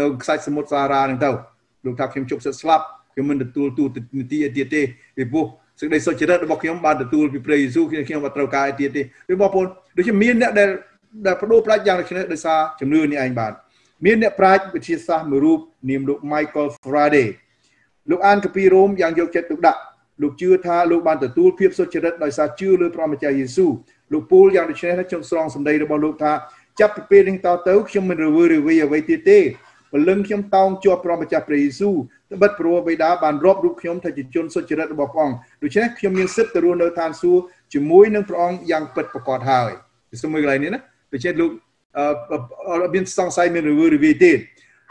Speaker 1: នៅខ្សាច់សមុទ្រសាហារ៉ាហ្នឹងទៅលោកថាខ្ញុំជប់សិតស្លាប់ខ្ញុំមិនទទួលទូនីតិឯទៀតទេពីព្រោះសេចក្តីសុចរិតរបស់ខ្ញុំបានទទួលពីព្រះយេស៊ូវខ្ញុំមិនត្រូវការឯទៀតទេដូចបងប្អូនដូចជាមានអ្នកដែលដែលបដូរប្រាច់យ៉ាងដូចនេះដោយសារជំនឿនេះឯងបាទមានអ្នកប្រាជ្ញវិទ្យាសាស្ត្រមួយរូបនាមលោក Michael Faraday លោកអានកាពីរ៉ូមយ៉ាងយកចិត្តទុកដាក់លោកជឿថាលោកបានទទួលភាពសុចរិតដោយសារជឿលើព្រះម្ចាស់យេស៊ូវលោកពូលយ៉ាងដូចនេះខ្ញុំស្រង់សម្ដីរបស់លោកថាចាប់ពីពេលនេះតទៅខ្ញុំមិនរវើរវាយអ្វីទៀតទេ ពលឹងខ្ញុំតោងជាប់ព្រះម្ចាស់ព្រះយេស៊ូវត្បិតព្រោះបិតាបានរាប់រូបខ្ញុំថាជាជនសុចរិតរបស់ព្រះអង្គដូច្នេះខ្ញុំមានសិទ្ធិទៅរស់នៅឋានសួគ៌ជាមួយនឹងព្រះអង្គយ៉ាងពិតប្រាកដហើយសូមមើលកន្លែងនេះណាដូច្នេះលោកអឺមានសង្ស័យមានរវើរវាយទេ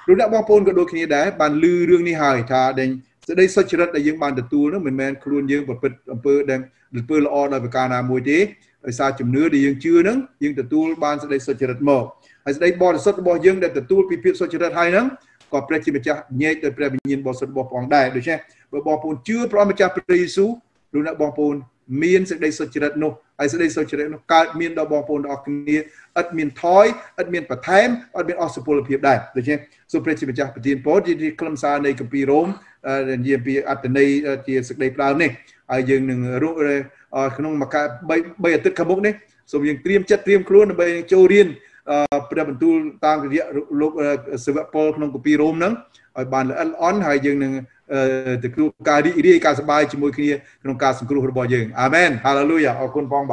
Speaker 1: លោកអ្នកបងប្អូនក៏ដូចគ្នាដែរបានលឺរឿងនេះហើយថាដែលសេចក្តីសុចរិតដែលយើងបានទទួលនោះមិនមែនខ្លួនយើងប្រព្រឹត្តអំពើដែលអំពើល្អដោយប្រការណាមួយទេដោយសារជំនឿដែលយើងជឿហ្នឹងយើងទទួលបានសេចក្តីសុចរិតមក ហើយសេចក្តីបរិសុទ្ធរបស់យើងដែលទទួលពីភាពសុចរិតហើយហ្នឹងក៏ព្រះជាម្ចាស់ញែកដោយព្រះវិញ្ញាណបរិសុទ្ធរបស់ព្រះអង្គដែរដូច្នេះបើបងប្អូនជឿព្រះម្ចាស់ព្រះយេស៊ូវលោកអ្នកបងប្អូនមានសេចក្តីសុចរិតនោះហើយសេចក្តីសុចរិតនោះកើតមានដល់បងប្អូនទាំងអស់គ្នាឥតមានថយឥតមានបន្ថែមឥតមានអស់សុពលភាពដែរដូច្នេះសូមព្រះជាម្ចាស់ប្រទានពរជាខ្លឹមសារនៃគម្ពីររ៉ូមនិយាយពីអត្តន័យជាសេចក្តីផ្ដើមនេះហើយយើងនឹងក្នុងមួយកា3 3អាទិត្យខាងមុខនេះសូមយើងត្រៀមចិត្តត្រៀមខ្លួនដើម្បីចូលរៀន ព្រះបន្ទូលតាមរយៈលោកសិវពលក្នុងគម្ពីររ៉ូមហ្នឹងឲ្យបានល្អិតល្អន់ហើយយើងនឹងទៅក្នុងការរីករាយការសប្បាយជាមួយគ្នាក្នុងការសង្គ្រោះរបស់យើងអាមែនហាឡេលូយ៉ាអរគុណផង